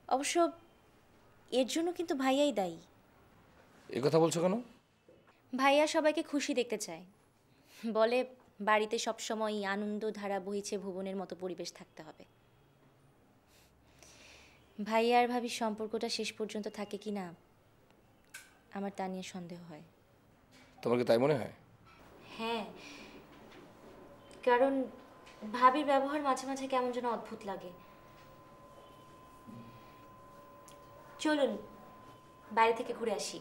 অবশ্য এর জন্য কিন্তু ভাইয়াই দায়ী। এ কথা বলছো কেন? ভাইয়া সবাইকে খুশি দেখতে চায়। বলে বাড়িতে সবসময় আনন্দ ধারা বইছে ভুবনের মতো পরিবেশ থাকতে হবে। ভাইয়া আর ভাবির সম্পর্কটা শেষ পর্যন্ত থাকে কি না আমার তা নিয়ে সন্দেহ হয়। তোমার কি তাই মনে হয়? হ্যাঁ কারণ ভাবির ব্যবহার মাঝে মাঝে কেমন যেন অদ্ভুত লাগে। চলুন বাইরে থেকে ঘুরে আসি।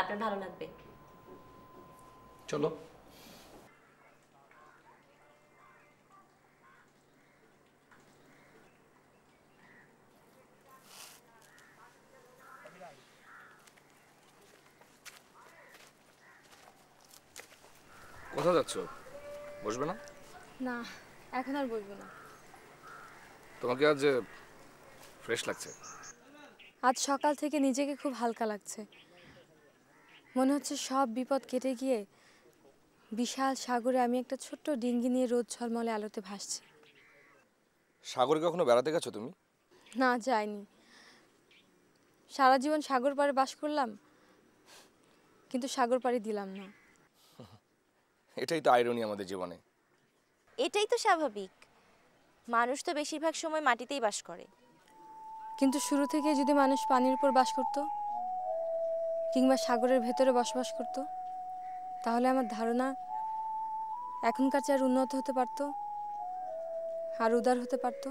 আপনার ভালো লাগবে। চলো। কোথায় যাচ্ছ? বসবে না? না এখন আর বলব না। তোমাকে আজ ফ্রেশ লাগছে। আজ সকাল থেকে নিজেকে খুব হালকা লাগছে। মনে হচ্ছে সব বিপদ কেটে গিয়ে বিশাল সাগরে আমি একটা ছোট্ট ডিঙ্গি নিয়ে রোদ ঝলমলে আলোতে ভাসছি। সাগরে কখনো বেড়াতে গেছো তুমি? না যাইনি। সারা জীবন সাগর পাড়ে বাস করলাম কিন্তু সাগর পাড়ে দিলাম না। এটাই তো আইরনি আমাদের জীবনে। এটাই তো স্বাভাবিক। মানুষ তো বেশিরভাগ সময় মাটিতেই বাস করে। কিন্তু শুরু থেকে যদি মানুষ পানির উপর বাস করত কিংবা সাগরের ভেতরে বসবাস করত তাহলে আমার ধারণা এখনকার চেয়ে আর উন্নত হতে পারত আর উদার হতে পারত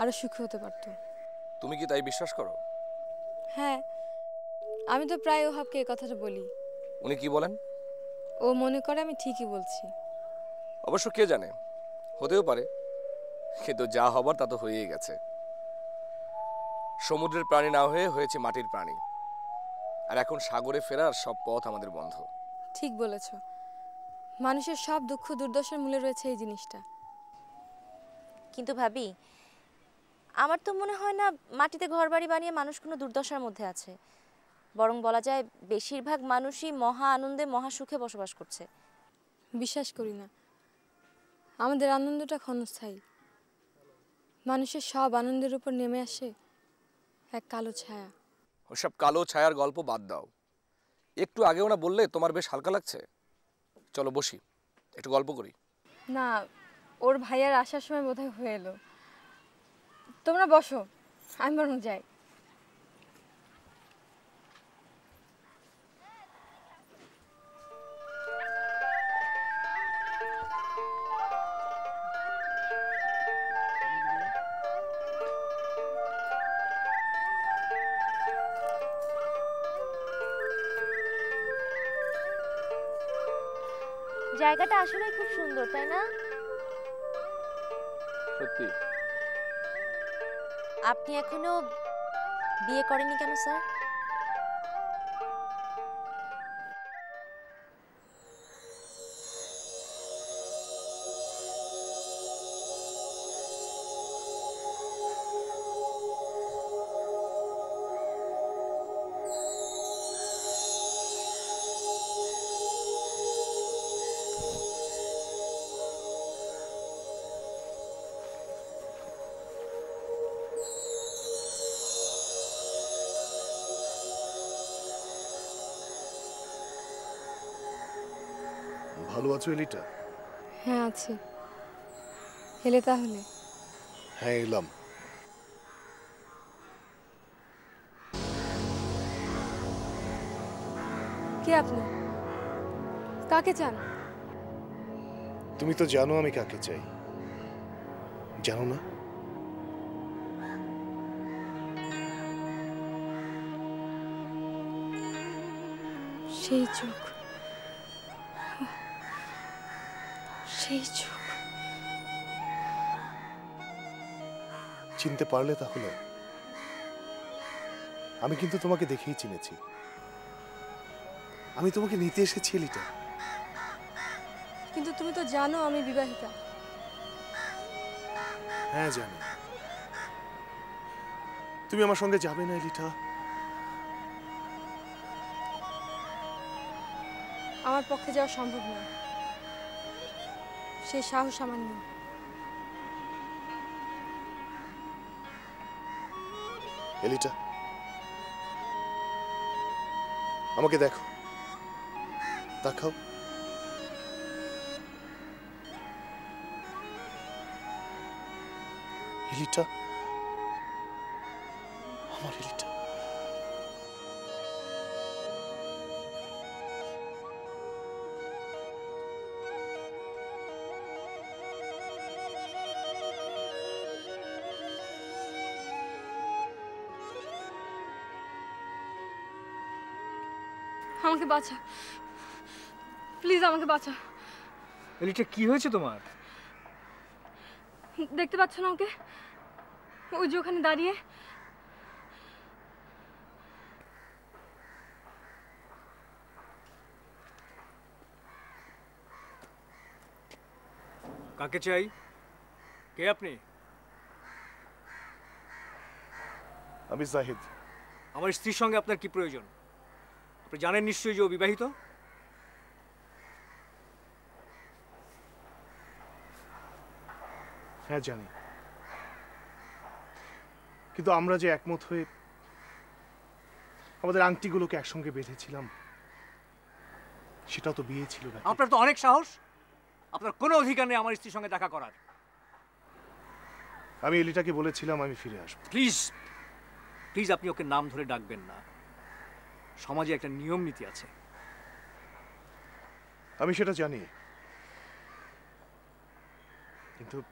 আরও সুখী হতে পারত। তুমি কি তাই বিশ্বাস করো? হ্যাঁ আমি তো প্রায় ওহাবকে এই কথাটা বলি। উনি কি বলেন? ও মনে করে আমি ঠিকই বলছি। অবশ্য কে জানে হতেও পারে কিন্তু যা হবার তা তো হয়েই গেছে। সমুদ্রের প্রাণী না হয়ে হয়েছে মাটির প্রাণী। আর এখন সাগরে ফেরার সব পথ আমাদের বন্ধ। ঠিক বলেছ। মানুষের সব দুঃখ দুর্দশার মূলে রয়েছে এই জিনিসটা। কিন্তু ভাবি আমার তো মনে হয় না মাটিতে ঘরবাড়ি বানিয়ে মানুষ কোনো দুর্দশার মধ্যে আছে। বরং বলা যায় বেশিরভাগ মানুষই মহা আনন্দে মহা সুখে বসবাস করছে। বিশ্বাস করি না। আমাদের আনন্দটা ক্ষণস্থায়ী। মানুষের সব আনন্দের উপর নেমে আসে এক কালো ছায়া। ওসব কালো ছায়ার গল্প বাদ দাও। একটু আগে না বললে তোমার বেশ হালকা লাগছে? চলো বসি একটু গল্প করি। না ওর ভাইয়ার আসার সময় বোধহয় হয়ে এলো। তোমরা বসো আমি বরং যাই। সুন্দর তাই না? সত্যি। আপনি এখনও বিয়ে করেননি কেন স্যার? আছো এলিটা হ্যাঁ আছি। এলে তাহলে? হ্যাঁ এলাম। কে আপনি? কাকে চান? তুমি তো জানো আমি কাকে চাই। জানো না? সেই চোখ। চিনতে পারলে তাহলে। আমি কিন্তু তোমাকে দেখেই চিনেছি। আমি তোমাকে নিতে এসেছি এলিটা কিন্তু তুমি তো জানো আমি বিবাহিতা। হ্যাঁ জানি। তুমি আমার সঙ্গে যাবে না এলিটা আমার পক্ষে যাওয়া সম্ভব নয়। সেই সাহস আমার নেই। এলিটা আমাকে দেখো। দেখাও। এলিটা আমার এলিটা। বাঁচা। প্লিজ আমাকে বাঁচা। এলিটা কি হয়েছে তোমার? দেখতে পাচ্ছ না ওকে? ওই যে ওখানে দাঁড়িয়ে। কাকে চাই? কে আপনি? আমি জাহিদ। আমার স্ত্রীর সঙ্গে আপনার কি প্রয়োজন? আপনি জানেন নিশ্চয়ই যে ও বিবাহিত? হ্যাঁ জানি। কিন্তু আমরা যে একমত হয়ে আমাদের আংটিগুলোকে একসঙ্গে বেঁধেছিলাম সেটা তো বিয়ে ছিল না আপনার তো অনেক সাহস। আপনার কোনো অধিকার নেই আমার স্ত্রীর সঙ্গে দেখা করার। আমি এলিটাকে বলেছিলাম আমি ফিরে আসব। প্লিজ প্লিজ আপনি ওকে নাম ধরে ডাকবেন না। সমাজে একটা নিয়ম নীতি আছে। আমি সেটা জানি। কিন্তু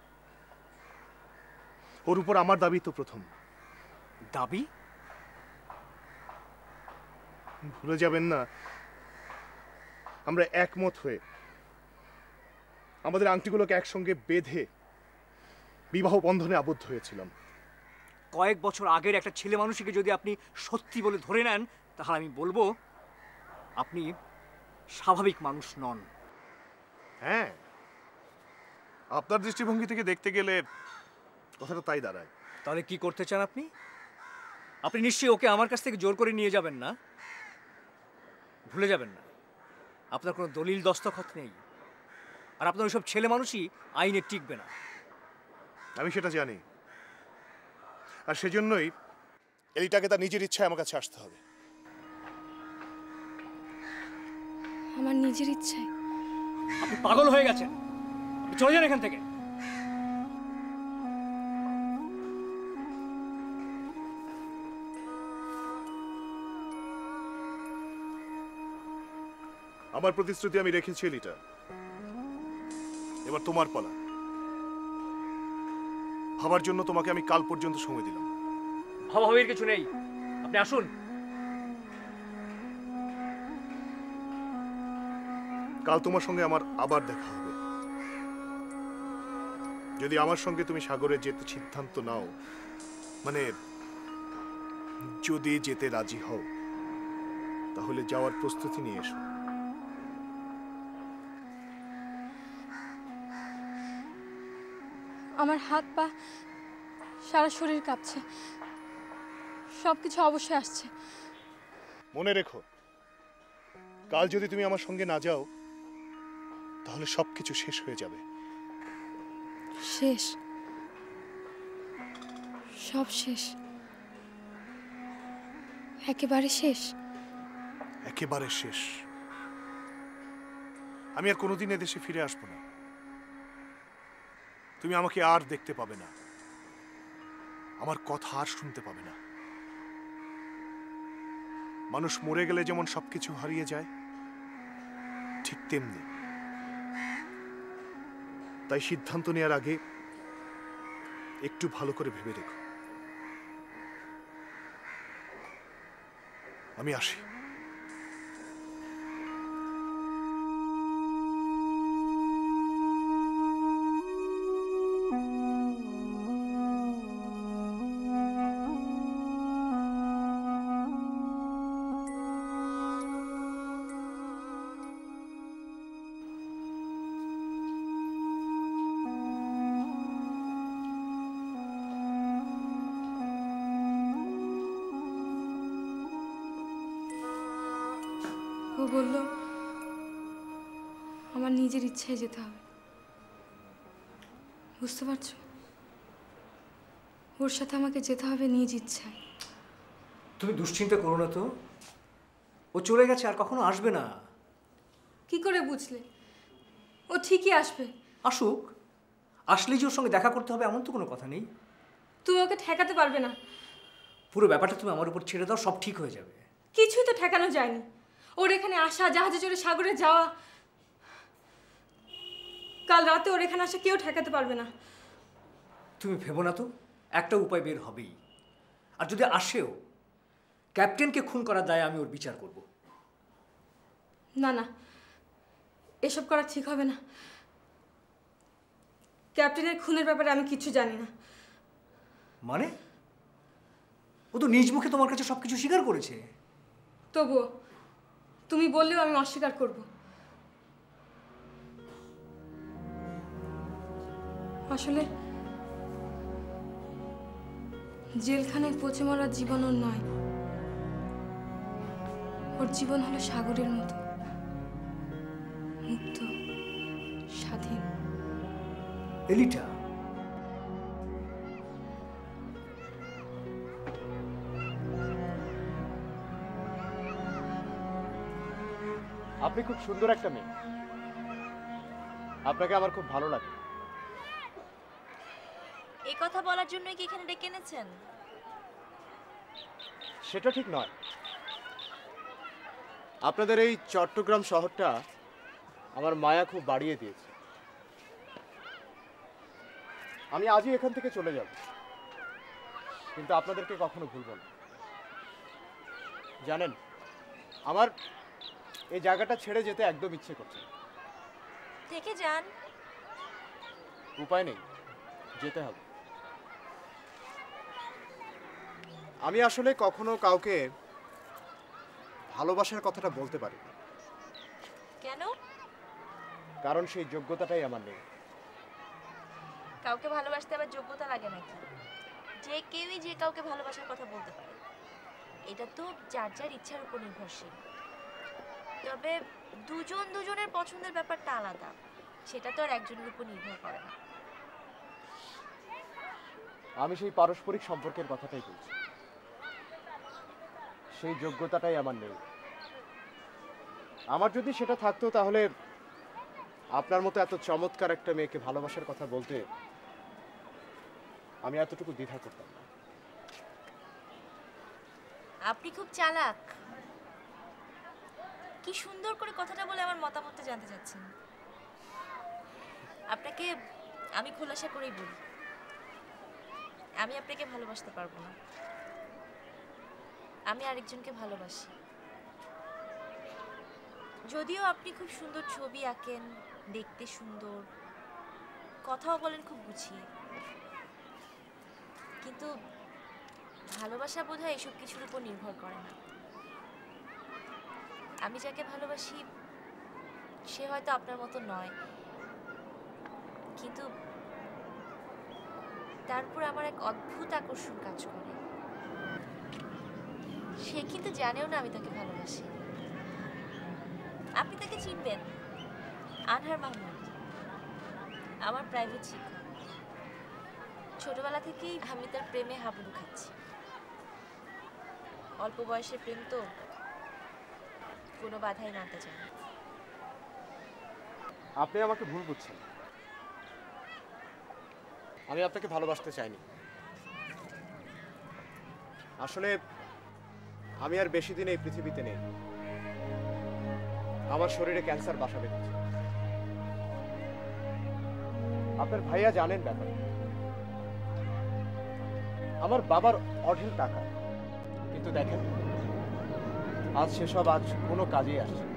ওর উপর আমার দাবি তো প্রথম। দাবি? ভুলে যাবেন না। আমরা একমত হয়ে আমাদের আংটিগুলোকে একসঙ্গে বেঁধে বিবাহ বন্ধনে আবদ্ধ হয়েছিলাম। কয়েক বছর আগের একটা ছেলে মানুষকে যদি আপনি সত্যি বলে ধরে নেন তাহলে আমি বলব আপনি স্বাভাবিক মানুষ নন। হ্যাঁ আপনার দৃষ্টিভঙ্গি থেকে দেখতে গেলে কথাটা তাই দাঁড়ায়। তাহলে কি করতে চান আপনি? আপনি নিশ্চয়ই ওকে আমার কাছ থেকে জোর করে নিয়ে যাবেন না? ভুলে যাবেন না। আপনার কোনো দলিল দস্তখত নেই। আর আপনার ওইসব ছেলে মানুষই আইনে টিকবে না। আমি সেটা জানি। আর সেজন্যই এলিটাকে তার নিজের ইচ্ছায় আমার কাছে আসতে হবে। আমার নিজের ইচ্ছায়। আপনি পাগল হয়ে গেছেন। আপনি চলে যান এখান থেকে। আমার প্রতিশ্রুতি আমি রেখেছি এলিটা। এবার তোমার পালা। ভাবার জন্য তোমাকে আমি কাল পর্যন্ত সময় দিলাম। ভাবা ভাবাভাবির কিছু নেই। আপনি আসুন। কাল তোমার সঙ্গে আমার আবার দেখা হবে। যদি আমার সঙ্গে তুমি সাগরে যেতে সিদ্ধান্ত নাও মানে যদি যেতে রাজি হও তাহলে যাওয়ার প্রস্তুতি নিয়ে এসো। আমার হাত পা সারা শরীর কাঁপছে। সব কিছু অবশ্যই আসছে। মনে রেখো কাল যদি তুমি আমার সঙ্গে না যাও তাহলে সবকিছু শেষ হয়ে যাবে। শেষ? সব শেষ? একেবারে শেষ? একেবারে শেষ। আমি আর কোনোদিন এদেশে ফিরে আসব না। তুমি আমাকে আর দেখতে পাবে না। আমার কথা আর শুনতে পাবে না। মানুষ মরে গেলে যেমন সবকিছু হারিয়ে যায় ঠিক তেমনি। তাই সিদ্ধান্ত নেওয়ার আগে একটু ভালো করে ভেবে দেখো। আমি আসি। বলল আমার নিজের ইচ্ছায় যেতে হবে। বুঝতে পারছ? ওর সাথে আমাকে যেতে হবে নিজ ইচ্ছায়। তুমি দুশ্চিন্তা করো না তো। ও চলে গেছে আর কখনো আসবে না। কি করে বুঝলে? ও ঠিকই আসবে। আসুক। আসলেই যে ওর সঙ্গে দেখা করতে হবে এমন তো কোনো কথা নেই। তুমি ওকে ঠেকাতে পারবে না। পুরো ব্যাপারটা তুমি আমার উপর ছেড়ে দাও সব ঠিক হয়ে যাবে। কিছুই তো ঠেকানো যায়নি। ওর এখানে আসা জাহাজে চড়ে সাগরে যাওয়া। কাল রাতে ওর এখানে আসা কেউ ঠেকাতে পারবে না। তুমি ভেবো না তো একটা উপায় বের হবেই। আর যদি আসেও ক্যাপ্টেনকে খুন করার দায়ে আমি ওর বিচার করব। না না এসব করা ঠিক হবে না। ক্যাপ্টেনের খুনের ব্যাপারে আমি কিছু জানি না। মানে? ও তো নিজ মুখে তোমার কাছে সব কিছু স্বীকার করেছে। তবুও তুমি বললেও আমি অস্বীকার করব। আসলে জেলখানায় পচে মরার জীবন ওর নয়। ওর জীবন হলো সাগরের মতো। মুক্ত, স্বাধীন। এলিটা আপনি খুব সুন্দর একটা মেয়ে। আপনাকে আমার খুব ভালো লাগে। এই কথা বলার জন্যই কি এখানে ডেকে এনেছেন? সেটা ঠিক নয়। আপনাদের এই চট্টগ্রাম শহরটা আমার মায়া খুব বাড়িয়ে দিয়েছে। আমি আজই এখান থেকে চলে যাব। কিন্তু আপনাদেরকে কখনো ভুলব না। জানেন আমার এই জায়গাটা ছেড়ে যেতে একদম ইচ্ছে করছে থেকে যান। উপায় নেই। যেতে হবে। আমি আসলে কখনো কাউকে ভালোবাসার কথাটা বলতে পারি না। কেন? কারণ সেই যোগ্যতাটাই আমার নেই। কাউকে ভালোবাসতে আবার যোগ্যতা লাগে নাকি? যে কেউই যে কাউকে ভালোবাসার কথা বলতে পারে। এটা তো যার যার ইচ্ছার উপর নির্ভরশীল। তবে দুজন দুজনের পছন্দের ব্যাপারটা আলাদা। সেটা তো আর একজনের উপর নির্ভর করে না। আমি সেই পারস্পরিক সম্পর্কের কথাটাই বলছি। সেই যোগ্যতাটাই আমার নেই। আমার যদি সেটা থাকতো তাহলে আপনার মতো এত চমৎকার একটা মেয়েকে ভালোবাসার কথা বলতে আমি এতটুকু দ্বিধা করতাম না। আপনি খুব চালাক। কি সুন্দর করে কথাটা বলে আমার মতামতটা জানতে চাচ্ছেন? আপনাকে আমি খোলাসা করেই বলি, আমি আপনাকে ভালোবাসতে পারব না। আমি আরেকজনকে ভালোবাসি। যদিও আপনি খুব সুন্দর ছবি আঁকেন, দেখতে সুন্দর, কথাও বলেন খুব গুছিয়ে। কিন্তু ভালোবাসা বোধহয় এসব কিছুর উপর নির্ভর করে না। আমি যাকে ভালোবাসি, সে হয়তো আপনার মতো নয়। কিন্তু তারপর আমার এক অদ্ভুত আকর্ষণ কাজ করে। সে কিন্তু জানেও না আমি তাকে ভালোবাসি। আপনি তাকে চিনবেন, আনহার মাহমুদ, আমার প্রাইভেট শিক্ষক। ছোটবেলা থেকেই আমি তার প্রেমে হাবুডু খাচ্ছি। অল্প বয়সের প্রেম তো। কোনো বাধাই মানতে চায় না। আপনি আমাকে ভুল বুঝছেন। আমি আপনাকে ভালোবাসতে চাইনি। আসলে আমি আর বেশি দিন এই পৃথিবীতে নেই। আমার শরীরে ক্যান্সার বাসা বেঁধেছে। আপনার ভাইয়া জানেন ব্যাপার। আমার বাবার অঢেল টাকা। কিন্তু দেখেন আজ সেসব আজ কোনো কাজেই আসছে না।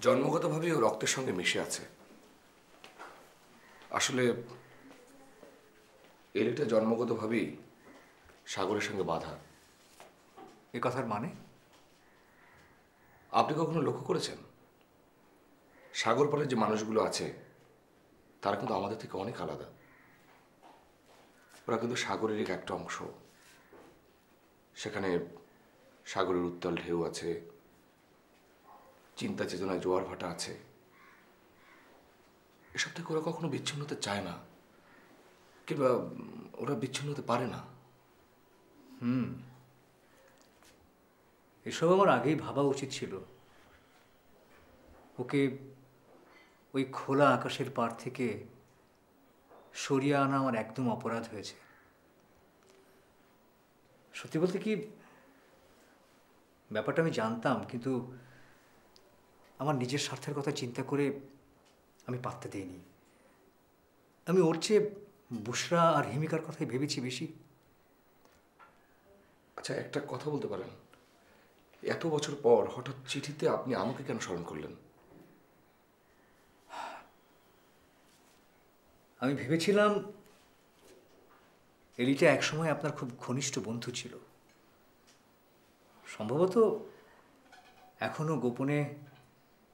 জন্মগতভাবেই ও রক্তের সঙ্গে মিশে আছে। আসলে এলিটা জন্মগতভাবেই সাগরের সঙ্গে বাধা। এ কথার মানে? আপনি কখনো লক্ষ্য করেছেন? সাগর পাড়ের যে মানুষগুলো আছে তারা কিন্তু আমাদের থেকে অনেক আলাদা। ওরা কিন্তু সাগরেরই একটা অংশ। সেখানে সাগরের উত্তাল ঢেউ আছে। চিন্তা চেতনায় জোয়ার ভাটা আছে। এসব থেকে ওরা কখনো বিচ্ছিন্ন হতে চায় না। কিংবা ওরা বিচ্ছিন্ন হতে পারে না। হুম। এসব আমার আগেই ভাবা উচিত ছিল। ওকে ওই খোলা আকাশের পার থেকে সরিয়ে আনা আমার একদম অপরাধ হয়েছে। সত্যি বলতে কি, ব্যাপারটা আমি জানতাম, কিন্তু আমার নিজের স্বার্থের কথা চিন্তা করে আমি পাত্তা দিইনি। আমি ওর চেয়ে বুসরা আর হিমিকার কথাই ভেবেছি বেশি। আচ্ছা একটা কথা বলতে পারেন। এত বছর পর হঠাৎ চিঠিতে আপনি আমাকে কেন স্মরণ করলেন? আমি ভেবেছিলাম এলিটা একসময় আপনার খুব ঘনিষ্ঠ বন্ধু ছিল। সম্ভবত এখনও গোপনে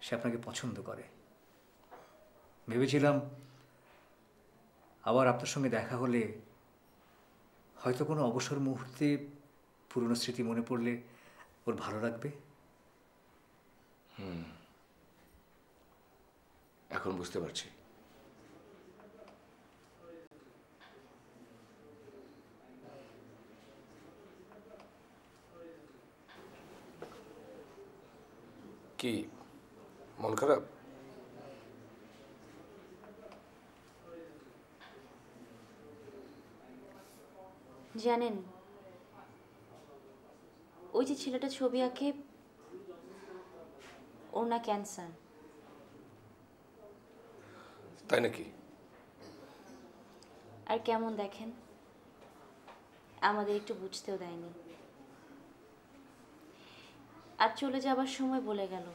সে আপনাকে পছন্দ করে। ভেবেছিলাম আবার আপনার সঙ্গে দেখা হলে হয়তো কোনো অবসর মুহূর্তে পুরনো স্মৃতি মনে পড়লে ওর ভালো লাগবে। হুম। এখন বুঝতে পারছি। কি মন খারাপ? জানেন ওই যে ছেলেটা ছবি আঁকে ওর না ক্যান্সার তাই নাকি? আর কেমন দেখেন? আমাদের একটু বুঝতেও দেয়নি। আর চলে যাবার সময় বলে গেল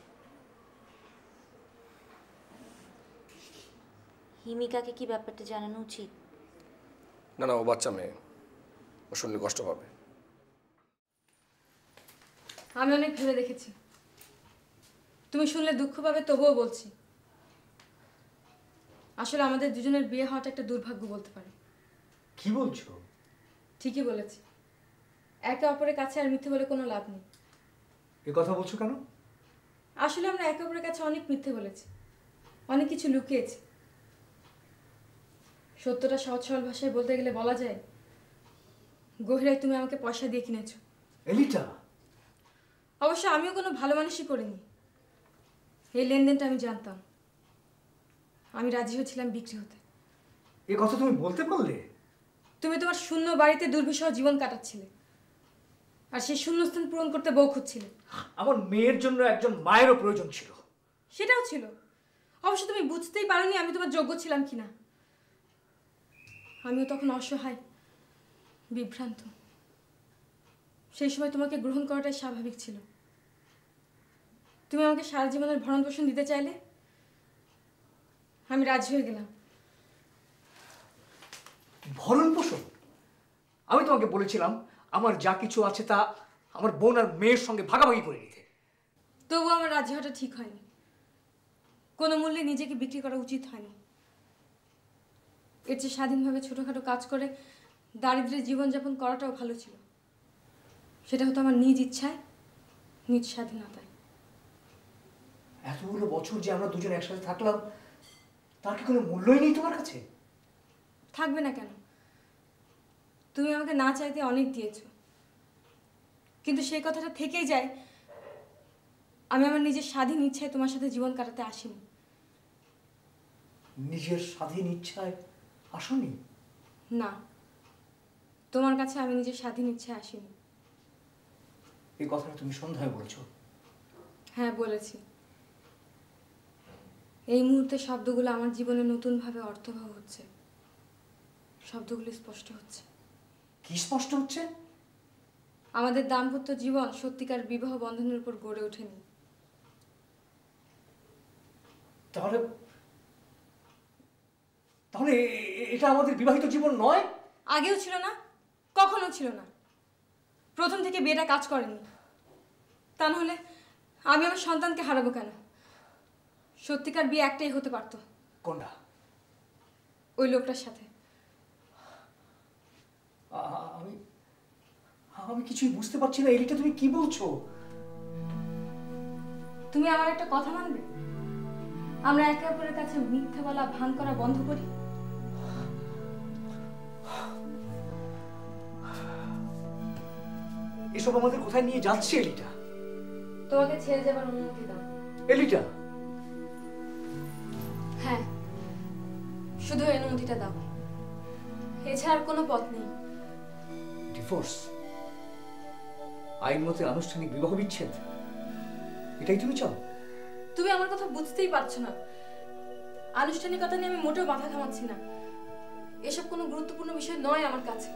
হিমিকাকে কি ব্যাপারটা জানানো উচিত? না না ও বাচ্চা মেয়ে। ও শুনলে কষ্ট পাবে। আমি অনেক ভেবে দেখেছি। তুমি শুনলে দুঃখ পাবে তবুও বলছি। আসলে আমাদের দুজনের বিয়ে হওয়াটা একটা দুর্ভাগ্য বলতে পারি। কি বলছো? ঠিকই বলেছি। একে অপরের কাছে আর মিথ্যে বলে কোনো লাভ নেই। এ কথা বলছো কেন? আসলে আমরা একে অপরের কাছে অনেক মিথ্যে বলেছি। অনেক কিছু লুকিয়েছি। সত্যটা সহজ সরল ভাষায় বলতে গেলে বলা যায় গহিরায় তুমি আমাকে পয়সা দিয়ে কিনেছো। এলিটা! অবশ্য আমিও কোনো ভালো মানুষই করিনি। এই লেনদেনটা আমি জানতাম। আমি রাজি হয়েছিলাম বিক্রি হতে। এ কথা তুমি বলতে পারলে? তুমি তোমার শূন্য বাড়িতে দুর্বিষহ জীবন কাটাচ্ছিলে। আর সেই শূন্যস্থান পূরণ করতে বউ খুঁজছিলে। আমার মেয়ের জন্য একজন মায়েরও প্রয়োজন ছিল। সেটাও ছিল। অবশ্য তুমি বুঝতেই পারোনি আমি তোমার যোগ্য ছিলাম কিনা। আমিও তখন অসহায় বিভ্রান্ত। সেই সময় তোমাকে গ্রহণ করাটাই স্বাভাবিক ছিল। তুমি আমাকে সারা জীবনের ভরণ পোষণ দিতে চাইলে আমি রাজি হয়ে গেলাম। ভরণ পোষণ? আমি তোমাকে বলেছিলাম আমার যা কিছু আছে তা আমার বোন আর মেয়ের সঙ্গে ভাগাভাগি করে নিতে। তবুও আমার রাজি হওয়াটা ঠিক হয়নি। কোনো মূল্যে নিজেকে বিক্রি করা উচিত হয়নি। এর চেয়ে স্বাধীনভাবে ছোটোখাটো কাজ করে দারিদ্র্যের জীবনযাপন করাটাও ভালো ছিল। সেটা হতো আমার নিজ ইচ্ছায় নিজ স্বাধীনতায়। এতগুলো বছর যে আমরা দুজন একসাথে থাকলাম তার কি কোনো মূল্যই নেই তোমার কাছে? থাকবে না কেন? তুমি আমাকে না চাইতে অনেক দিয়েছ। কিন্তু সেই কথাটা থেকেই যায় আমি আমার নিজের স্বাধীন ইচ্ছায় তোমার সাথে জীবন কাটাতে আসিনি। নিজের স্বাধীন ইচ্ছায় আসনি? না তোমার কাছে আমি নিজের স্বাধীন ইচ্ছায় আসিনি। এই কথাটা তুমি সন্ধ্যায় বলছো? হ্যাঁ বলেছি। এই মুহূর্তে শব্দগুলো আমার জীবনে নতুনভাবে অর্থবহ হচ্ছে। শব্দগুলো স্পষ্ট হচ্ছে। কি স্পষ্ট হচ্ছে? আমাদের দাম্পত্য জীবন সত্যিকার বিবাহ বন্ধনের উপর গড়ে ওঠেনি। তাহলে তাহলে এটা আমাদের বিবাহিত জীবন নয়? আগেও ছিল না কখনো ছিল না। প্রথম থেকে বিয়েটা কাজ করেনি। তা নাহলে আমি আমার সন্তানকে হারাবো কেন? সত্যিকার বিয়ে একটাই হতে পারতো। কোনটা? ওই লোকটার সাথে। আমি আমি কিছুই বুঝতে পারছি না। এলিটা তুমি কি বলছো? তুমি আমার একটা কথা মানবে? আমরা একে অপরের কাছে মিথ্যা বলা ভান করা বন্ধ করি? এসব আমাদের কোথায় নিয়ে যাচ্ছে এলিটা? তোমাকে ছেড়ে যাবার অনুমতি দাও। এলিটা? হ্যাঁ শুধু অনুমতিটা দাও। এছাড়া আর কোনো পথ নেই। ডিভোর্স আইন মতে আনুষ্ঠানিক বিবাহ বিচ্ছেদ। এটাই তুমি চাও? তুমি আমার কথা বুঝতেই পারছ না। আনুষ্ঠানিকতা নিয়ে আমি মোটেও মাথা ঘামাচ্ছি না। এসব কোনো গুরুত্বপূর্ণ বিষয় নয় আমার কাছে।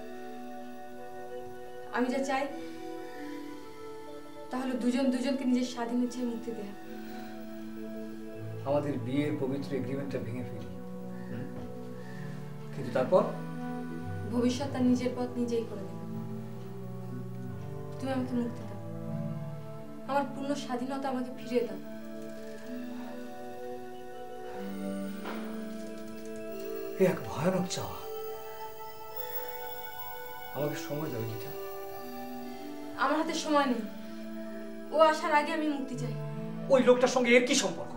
আমি যা চাই তাহলে দুজন দুজনকে নিজের স্বাধীন ইচ্ছায় মুক্তি দেয়া। আমাদের বিয়ের পবিত্র এগ্রিমেন্টটা ভেঙে ফেলি। কিন্তু তারপর? ভবিষ্যৎ তার নিজের পথ নিজেই করে তুমি আমাকে মুক্তি দাও। আমার পূর্ণ স্বাধীনতা আমাকে ফিরিয়ে দাও। এক ভয়ানক চাওয়া। আমাকে সময় দাও এলিটা আমার হাতে সময় নেই। ও আসার আগে আমি মুক্তি চাই। ওই লোকটার সঙ্গে এর কি সম্পর্ক?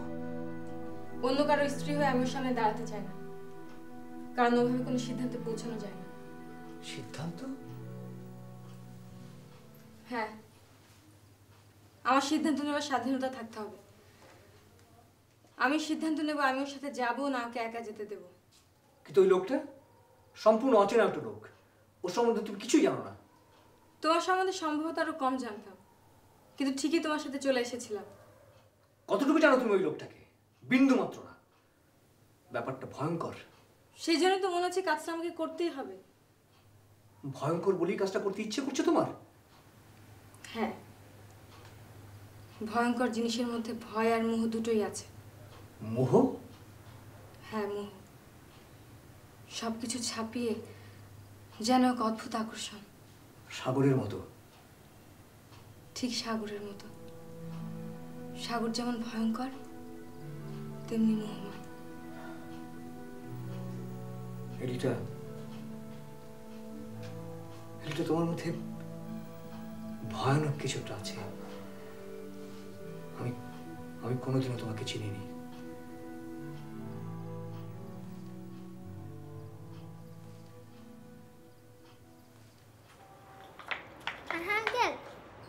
অন্য কারও স্ত্রী হয়ে আমি সামনে দাঁড়াতে চাই না। কারণ ওভাবে কোনো সিদ্ধান্তে পৌঁছানো যায় না। সিদ্ধান্ত? হ্যাঁ। আমার সিদ্ধান্ত নেওয়ার স্বাধীনতা থাকতে হবে। আমি সিদ্ধান্ত নেব আমি ওর সাথে যাব না ওকে একা যেতে দেবো। কিন্তু ওই লোকটা সম্পূর্ণ অচেনা একটা লোক। ওর সম্বন্ধে তুমি কিছুই জানো না। তোমার সম্বন্ধে সম্ভবত আরও কম জানতাম। কিন্তু ঠিকই তোমার সাথে চলে এসেছিলাম। কতটুকু জানো তুমি ওই লোকটাকে? বিন্দু মাত্র না। ব্যাপারটা ভয়ঙ্কর। সেই জন্য তো মনে হচ্ছে কাজটা আমাকে করতেই হবে। ভয়ঙ্কর বলেই কাজটা করতে ইচ্ছে করছে তোমার? হ্যাঁ। ভয়ঙ্কর জিনিসের মধ্যে ভয় আর মোহ দুটোই আছে। মোহ? হ্যাঁ মোহ। সব কিছু ছাপিয়ে যেন এক অদ্ভুত আকর্ষণ। সাগরের মতো। ঠিক সাগরের মতো। সাগর যেমন ভয়ঙ্কর তেমনি মোহময়। এলিটা এলিটা তোমার মধ্যে ভয়ানক কিছু একটা আছে। আমি আমি কোনোদিনও তোমাকে চিনিনি।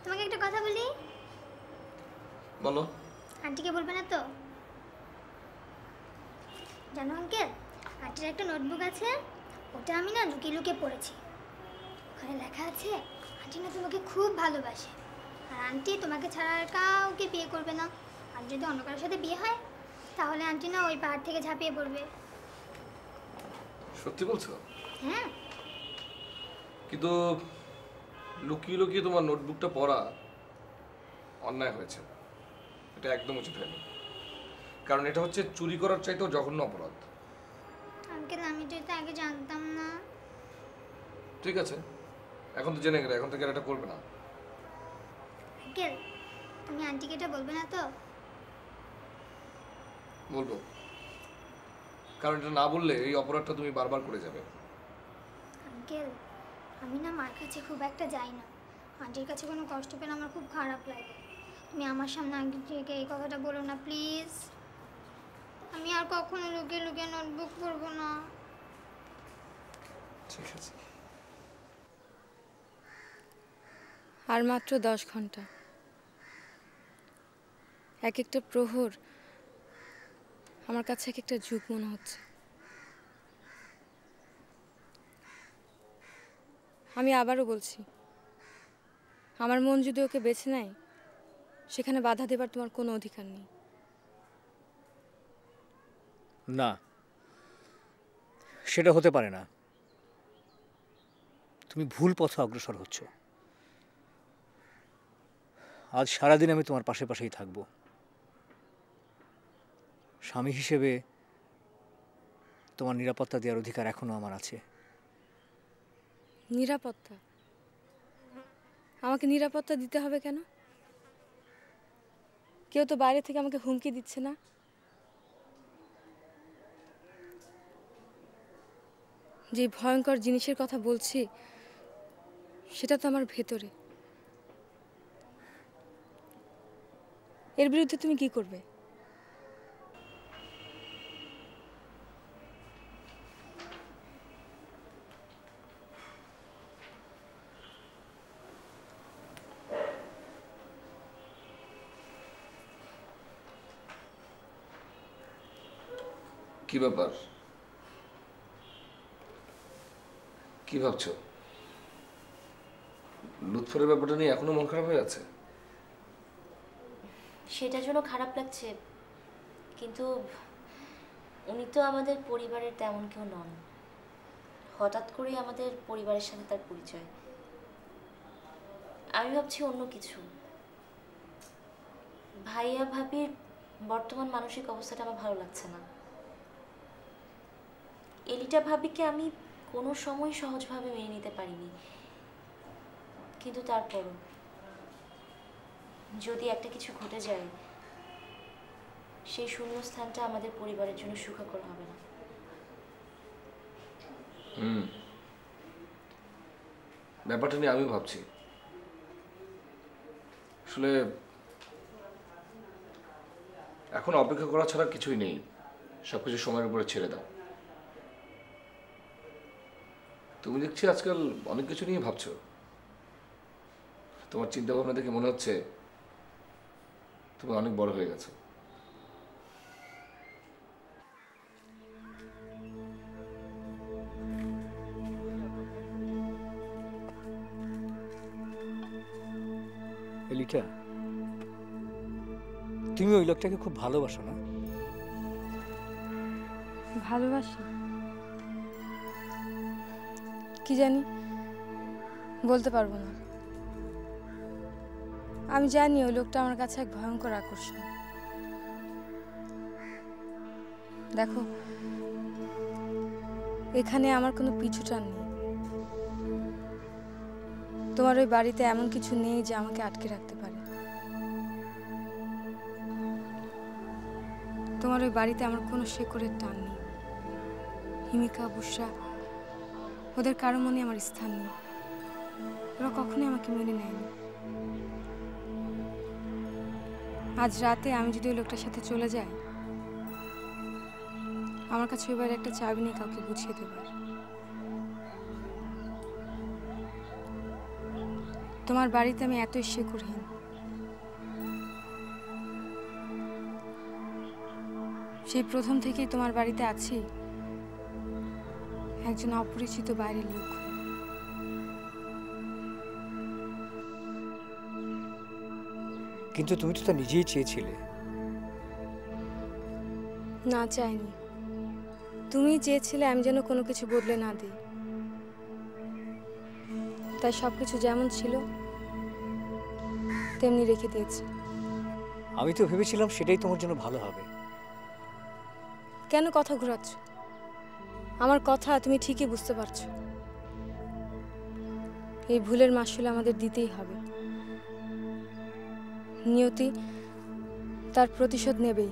তোমাকে একটা কথা বলি? বলো। আন্টিকে বলবে না তো? জানো আঙ্কেল আন্টির একটা নোটবুক আছে ওটা আমি না লুকিয়ে লুকিয়ে পড়েছি। ওখানে লেখা আছে আন্টি না তোমাকে খুব ভালোবাসে। আর আন্টি তোমাকে ছাড়া আর কাউকে বিয়ে করবে না। আর যদি অন্য কারোর সাথে বিয়ে হয় তাহলে আন্টি না ওই পাহাড় থেকে ঝাঁপিয়ে পড়বে। সত্যি বলছো? হ্যাঁ। কিন্তু লুকিয়ে লুকিয়ে তোমার নোটবুকটা পড়া অন্যায় হয়েছে। এটা একদম উচিত হয়নি। কারণ এটা হচ্ছে চুরি করার চাইতেও জঘন্য অপরাধ। আঙ্কেল আমি তো এটা আগে জানতাম না। ঠিক আছে। এখন তো জেনে গেলে এখন থেকে এটা করবে না। আঙ্কেল তুমি আন্টিকে এটা বলবে না তো? বলব। কারণ এটা না বললে এই অপরাধটা তুমি বারবার করে যাবে। আঙ্কেল আমি না মার কাছে খুব একটা যাই না। আন্টির কাছে কোনো কষ্ট পেলে আমার খুব খারাপ লাগে। তুমি আমার সামনে আন্টিকে এই কথাটা বলো না প্লিজ। আমি আর কখনো লুকিয়ে লুকিয়ে নোটবুক করব না। ঠিক আছে। আর মাত্র দশ ঘণ্টা। এক একটা প্রহর, আমার কাছে এক একটা যুগ মনে হচ্ছে। আমি আবারও বলছি, আমার মন যদি ওকে বেছে নেয়, সেখানে বাধা দেবার তোমার কোনো অধিকার নেই। না, সেটা হতে পারে না। তুমি ভুল পথে অগ্রসর হচ্ছ। আজ সারাদিন আমি তোমার পাশে পাশেই থাকব। স্বামী হিসেবে তোমার নিরাপত্তা দেওয়ার অধিকার এখনও আমার আছে। নিরাপত্তা? আমাকে নিরাপত্তা দিতে হবে কেন? কেউ তো বাইরে থেকে আমাকে হুমকি দিচ্ছে না? যে ভয়ঙ্কর জিনিসের কথা বলছি, সেটা তো আমার ভেতরে। এর বিরুদ্ধে তুমি কি করবে? কি ব্যাপার? কি ভাবছ? লুৎফরের ব্যাপারটা নিয়ে এখনও মন খারাপ হয়ে আছে? সেটার জন্য খারাপ লাগছে। কিন্তু উনি তো আমাদের পরিবারের তেমন কেউ নন। হঠাৎ করেই আমাদের পরিবারের সাথে তার পরিচয়। আমি ভাবছি অন্য কিছু। ভাইয়া ভাবির বর্তমান মানসিক অবস্থাটা আমার ভালো লাগছে না। এলিটা ভাবিকে আমি কোনো সময় সহজভাবে মেনে নিতে পারিনি। কিন্তু তারপরও যদি একটা কিছু ঘটে যায়, সেই শূন্যস্থানটা আমাদের পরিবারের জন্য সুখকর হবে না। ব্যাপারটা নিয়ে আমি ভাবছি। আসলে এখন অপেক্ষা করা ছাড়া কিছুই নেই। সবকিছু সময়ের উপরে ছেড়ে দাও। তুমি দেখছি আজকাল অনেক কিছু নিয়ে ভাবছ। তোমার চিন্তা ভাবনা দেখে মনে হচ্ছে তুমি অনেক বড় হয়ে গেছো। এলিটা তুমি ওই লোকটাকে খুব ভালোবাসো না? ভালোবাসি। কি জানি বলতে পারব না। আমি জানি ওই লোকটা আমার কাছে এক ভয়ঙ্কর আকর্ষণ। দেখো, এখানে আমার কোনো পিছু টান নেই। তোমার ওই বাড়িতে এমন কিছু নেই যে আমাকে আটকে রাখতে পারে। তোমার ওই বাড়িতে আমার কোনো শেকড়ের টান নেই। হিমিকা, বুসরা, ওদের কারও মনে আমার স্থান নেই। ওরা কখনোই আমাকে মেনে নেয়নি। আজ রাতে আমি যদি ওই লোকটার সাথে চলে যাই, আমার কাছে এবার একটা চাবি নেই কাউকে বুঝিয়ে দেবার। তোমার বাড়িতে আমি এতই শেকড়হীন। সেই প্রথম থেকেই তোমার বাড়িতে আছি, একজন অপরিচিত বাইরের লোক। কিন্তু তুমি তো তা নিজেই চেয়েছিলে। না চাইনি। তুমি চেয়েছিলে আমি যেন কোনো কিছু বদলে না দিই। তাই সব কিছু যেমন ছিল তেমনি রেখে দিয়েছি। আমি তো ভেবেছিলাম সেটাই তোমার জন্য ভালো হবে। কেন কথা ঘোরাচ্ছ? আমার কথা তুমি ঠিকই বুঝতে পারছ। এই ভুলের মাসুল আমাদের দিতেই হবে। নিয়তি তার প্রতিশোধ নেবেই।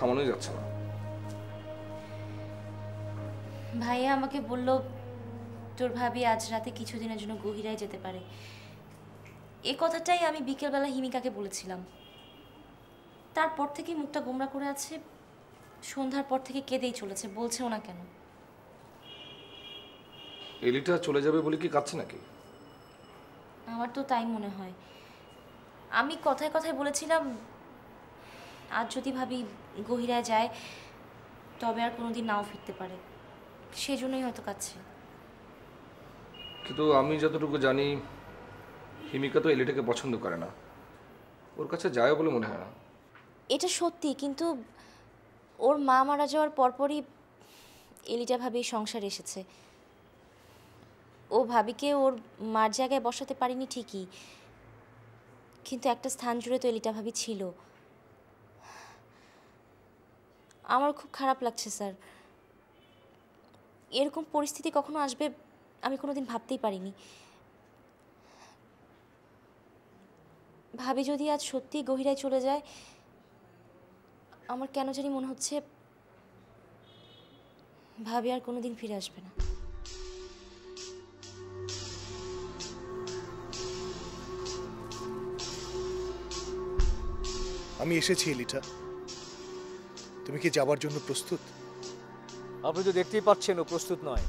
থামানোই যাচ্ছে না। ভাইয়া আমাকে বলল তোর ভাবি আজ রাতে কিছুদিনের জন্য গহিরায় যেতে পারে। এ কথাটাই আমি বিকেলবেলা হিমিকাকে বলেছিলাম। তারপর থেকে মুখটা গোমরা করে আছে সন্ধ্যার পর থেকে কেঁদেই চলেছে বলছেও না কেন। এলিটা চলে যাবে বলে কি কাচ্ছে নাকি? আমার তো তাই মনে হয়। আমি কথায় কথায় বলেছিলাম আজ যদি ভাবি গহিরায় যায় তবে আর কোনোদিন নাও ফিরতে পারে। সেজন্যই হয়তো কাছে কিন্তু আমি যতটুকু জানি হিমিকা তো এলিটাকে পছন্দ করে না। ওর কাছে যায় বলে মনে হয় না। এটা সত্যি কিন্তু ওর মা মারা যাওয়ার পরপরই এলিটা ভাবি সংসার এসেছে। ও ভাবিকে ওর মার জায়গায় বসাতে পারিনি ঠিকই কিন্তু একটা স্থান জুড়ে তো এলিটা ভাবি ছিল। আমার খুব খারাপ লাগছে, স্যার। এরকম পরিস্থিতি কখনো আসবে আমি কোনো দিন ভাবতেই পারিনি। ভাবি যদি আজ সত্যিই গহিরায় চলে যায়, আমার কেন জানি মনে হচ্ছে ভাবি আর কোনোদিন ফিরে আসবে না। আমি এসেছি, এলিটা। তুমি কি যাবার জন্য প্রস্তুত? আপনি তো দেখতেই পাচ্ছেন ও প্রস্তুত নয়।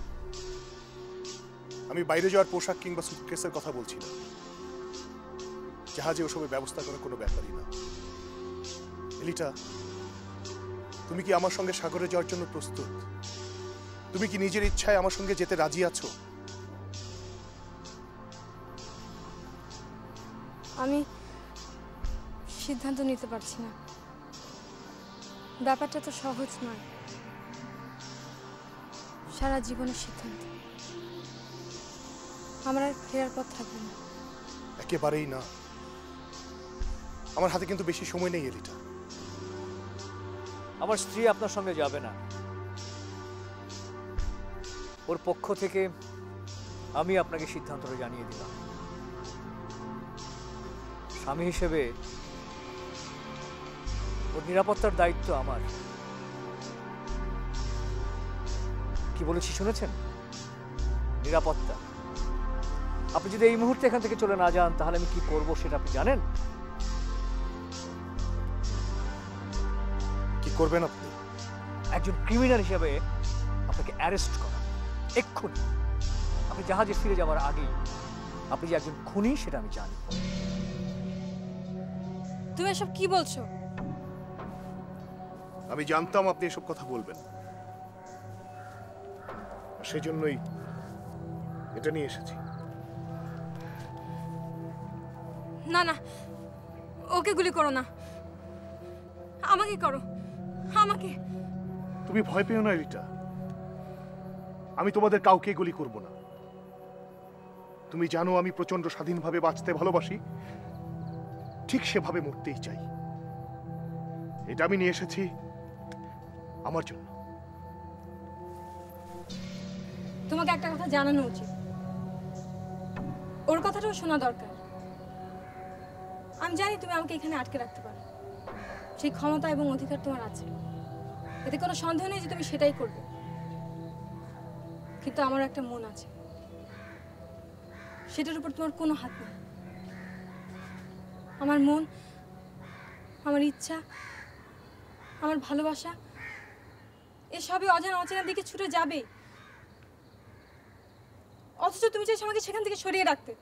আমি বাইরে যাওয়ার পোশাক কিংবা সুটকেসের কথা বলছি না জাহাজে ওসবের ব্যবস্থা করা কোনো ব্যাপারই না। এলিটা তুমি কি আমার সঙ্গে সাগরে যাওয়ার জন্য প্রস্তুত? তুমি কি নিজের ইচ্ছায় আমার সঙ্গে যেতে রাজি আছো? আমি সিদ্ধান্ত নিতে পারছি না। ব্যাপারটা তো সহজ নয়। সারা জীবনের সিদ্ধান্ত। আমার আর ফেরার পথ থাকবে না। একেবারেই না। আমার হাতে কিন্তু বেশি সময় নেই এলিটা। আমার স্ত্রী আপনার সঙ্গে যাবে না। ওর পক্ষ থেকে আমি আপনাকে সিদ্ধান্তটা জানিয়ে দিলাম। স্বামী হিসেবে ওর নিরাপত্তার দায়িত্ব আমার। কি বলেছি শুনেছেন? নিরাপত্তা। আপনি যদি এই মুহূর্তে এখান থেকে চলে না যান তাহলে আমি কি করব সেটা আপনি জানেন? কি করবেন আপনি? একজন ক্রিমিনাল হিসেবে আপনাকে অ্যারেস্ট করা। এক্ষুনি। আপনি জাহাজে ফিরে যাওয়ার আগেই আপনি যে একজন খুনি সেটা আমি জানি। তুমি এসব কি বলছো? আমি জানতাম আপনি এসব কথা বলবেন। সেজন্যই এটা নিয়ে এসেছি। না না ওকে গুলি করো না। আমাকে করো আমাকে। তুমি ভয় পেও না রিটা। আমি তোমাদের কাউকে গুলি করব না। তুমি জানো আমি প্রচণ্ড স্বাধীনভাবে বাঁচতে ভালোবাসি। ঠিক সেভাবে মরতেই চাই। এটা আমি নিয়ে এসেছি আমার জন্য। তোমাকে একটা কথা জানানো উচিত। ওর কথাটাও শোনা দরকার। আমি জানি তুমি আমাকে এখানে আটকে রাখতে পারো। সেই ক্ষমতা এবং অধিকার তোমার আছে। এতে কোনো সন্দেহ নেই যে তুমি সেটাই করবে। কিন্তু আমার একটা মন আছে। সেটার উপর তোমার কোনো হাত নেই। আমার মন, আমার ইচ্ছা, আমার ভালোবাসা এসবই অজানা অচেনার দিকে ছুটে যাবে। অথচ তুমি চাইছো আমাকে সেখান থেকে সরিয়ে রাখতে।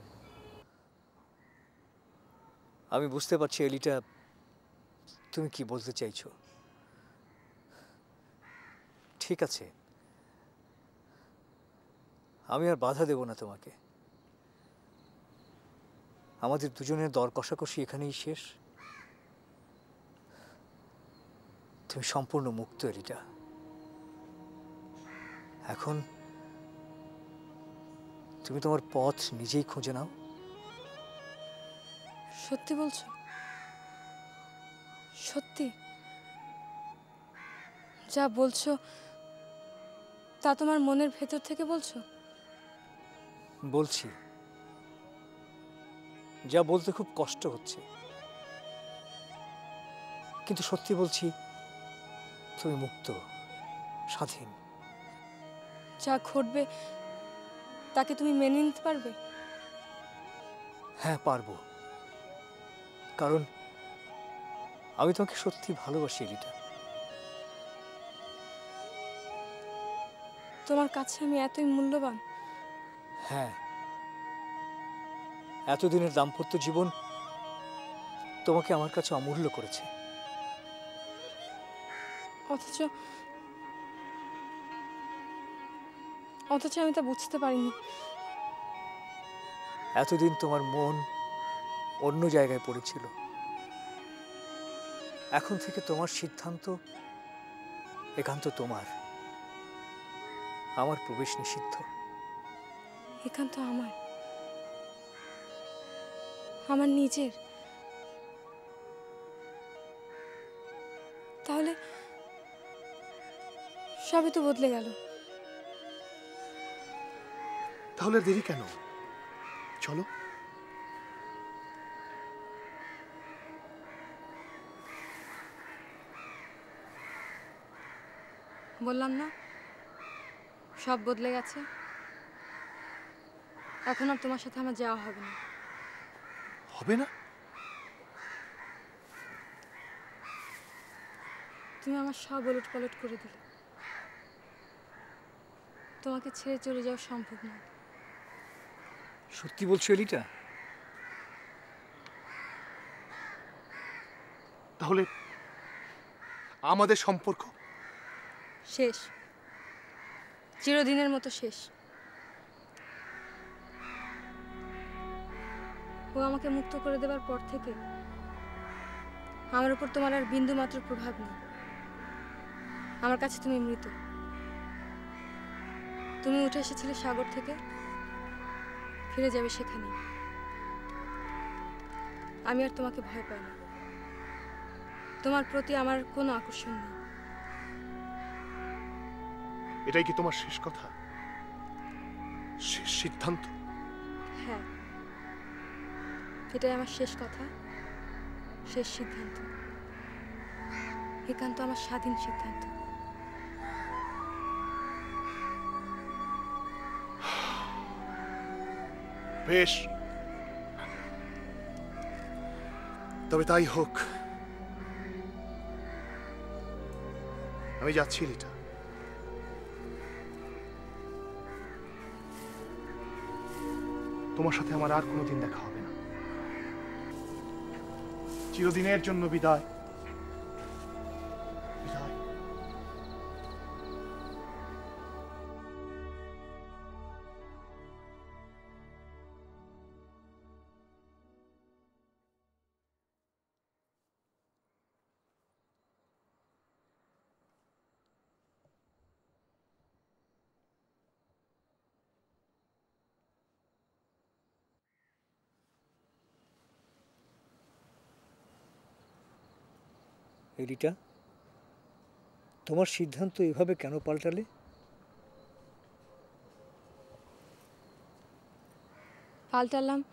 আমি বুঝতে পারছি এলিটা, তুমি কি বলতে চাইছো। ঠিক আছে। আমি আর বাধা দেব না তোমাকে। আমাদের দুজনের দর কষাকষি এখানেই শেষ। তুমি সম্পূর্ণ মুক্ত, এলিটা। এখন তুমি তোমার পথ নিজেই খুঁজে নাও। সত্যি বলছো? সত্যি? যা বলছো তা তোমার মনের ভেতর থেকে বলছো? বলছি। যা বলতে খুব কষ্ট হচ্ছে। কিন্তু সত্যি বলছি তুমি মুক্ত স্বাধীন। যা ঘটবে তাকে তুমি মেনে নিতে পারবে? হ্যাঁ পারব। কারণ আমি তোমাকে সত্যি ভালোবাসি এলিটা। তোমার কাছে আমি এতই মূল্যবান। হ্যাঁ। এতদিনের দাম্পত্য জীবন তোমাকে আমার কাছে অমূল্য করেছে। অথচ অথচ আমি তা বুঝতে পারিনি। এতদিন তোমার মন অন্য জায়গায় পড়েছিল। এখন থেকে তোমার সিদ্ধান্ত একান্ত তোমার। আমার প্রবেশ নিষিদ্ধ। একান্ত আমার। আমার নিজের। তাহলে সবই তো বদলে গেল। তাহলে দেরি কেন? চলো। বললাম না? সব বদলে গেছে? এখন আর তোমার সাথে আমার যাওয়া হবে না। হবে না? তুমি আমার সব ওলট পালট করে দিলে। তোমাকে ছেড়ে চলে যাওয়া সম্ভব নয়। সত্যি বলছো এলিটা? তাহলে আমাদের সম্পর্ক? শেষ। চিরদিনের মতো শেষ। ও আমাকে মুক্ত করে দেবার পর থেকে আমার উপর তোমার আর বিন্দু মাত্র প্রভাব নেই। আমার কাছে তুমি মৃত। তুমি উঠে এসেছিলে সাগর থেকে। ফিরে যাবে সেখানে। আমি আর তোমাকে ভয় পাই না। তোমার প্রতি আমার কোনো আকর্ষণ নেই। এটাই কি তোমার শেষ কথা? শেষ সিদ্ধান্ত? হ্যাঁ। এটাই আমার শেষ কথা শেষ সিদ্ধান্ত। একান্ত আমার স্বাধীন সিদ্ধান্ত। বেশ। তবে তাই হোক। আমি যাচ্ছি, লিটা। তোমার সাথে আমার আর কোনোদিন দেখা হবে না। চিরদিনের জন্য বিদায়। বিদায় এলিটা তোমার সিদ্ধান্ত এভাবে কেন পাল্টালে? পাল্টালাম।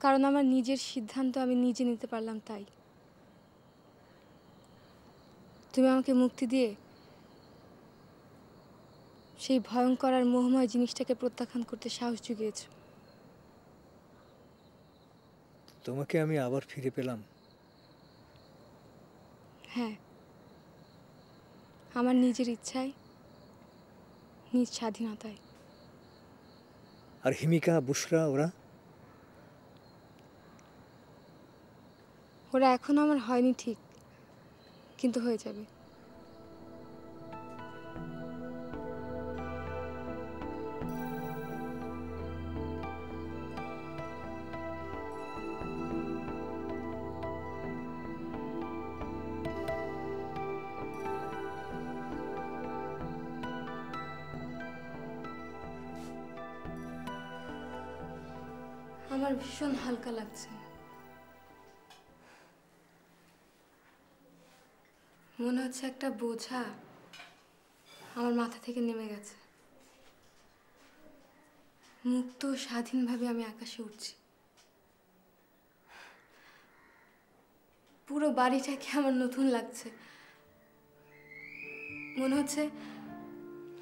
কারণ আমার নিজের সিদ্ধান্ত আমি নিজে নিতে পারলাম তাই। তুমি আমাকে মুক্তি দিয়ে সেই ভয়ঙ্কর আর মোহময় জিনিসটাকে প্রত্যাখ্যান করতে সাহস জুগিয়েছ। তোমাকে আমি আবার ফিরে পেলাম। হ্যাঁ। আমার নিজের ইচ্ছায় নিজ স্বাধীনতায় আর হিমিকা বুসরা ওরা? ওরা এখন আমার হয়নি ঠিক কিন্তু হয়ে যাবে। লাগছে। মনে হচ্ছে একটা বোঝা আমার মাথা থেকে নেমে গেছে। মুক্ত, স্বাধীনভাবে আমি আকাশে উঠছি। পুরো বাড়িটাকে আমার নতুন লাগছে। মনে হচ্ছে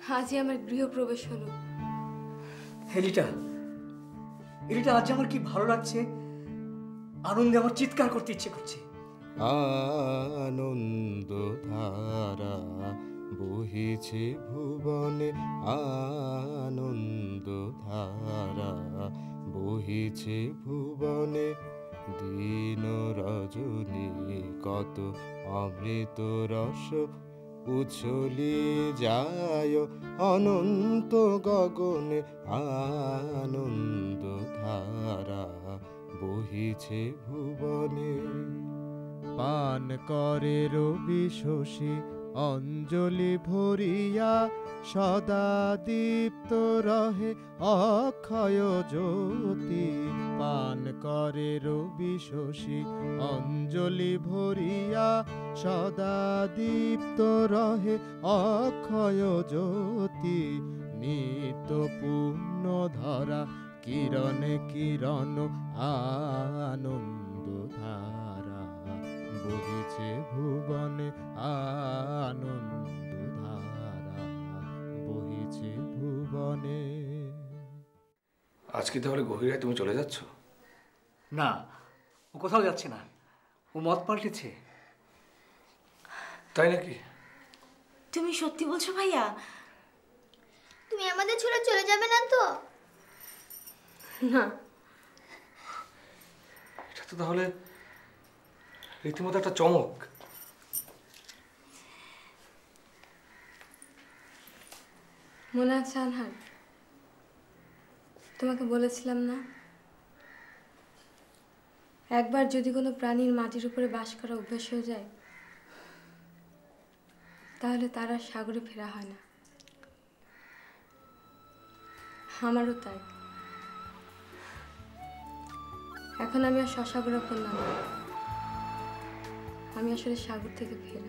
আজই আমার গৃহপ্রবেশ হলো। এলিটা এলিটা, আজ আমার কি ভালো লাগছে? আনন্দে আমার চিৎকার করতে ইচ্ছে করছে। আনন্দ ধারা বহিছে ভুবনে আনন্দ ধারা বহিছে ভুবনে। দিন রজনী কত অমৃত রস উছলিয়ে যায় অনন্ত গগনে। আনন্দ ধারা বহিছে ভুবনে। পান করে রবি শশী, অঞ্জলি ভরিয়া সদা দীপ্ত রহে অক্ষয় জ্যোতি। পান করে রবি শশী, অঞ্জলি ভরিয়া সদা দীপ্ত রহে অক্ষয় জ্যোতি। নিত পূর্ণ ধরা কিরণে কিরণ আনন্দ ধারা বহিছে ভুবনে আনন্দ ধারা বহিছে ভুবনে। আজকে তাহলে গভীরায় তুমি চলে যাচ্ছ? না ও কোথাও যাচ্ছে না। ও মত পাল্টেছে। তাই নাকি? তুমি সত্যি বলছো ভাইয়া? তুমি আমাদের ছেড়ে চলে যাবে না তো? না তাহলে রীতিমতো একটা চমক। মনে আছে আনহার, তোমাকে বলেছিলাম না? একবার যদি কোনো প্রাণীর মাটির উপরে বাস করা অভ্যাস হয়ে যায়, তাহলে তারা সাগরে ফেরা হয় না। আমারও তাই। এখন আমি আর শশাগুলো করলাম না। আমি আসলে সাগর থেকে ফেরা।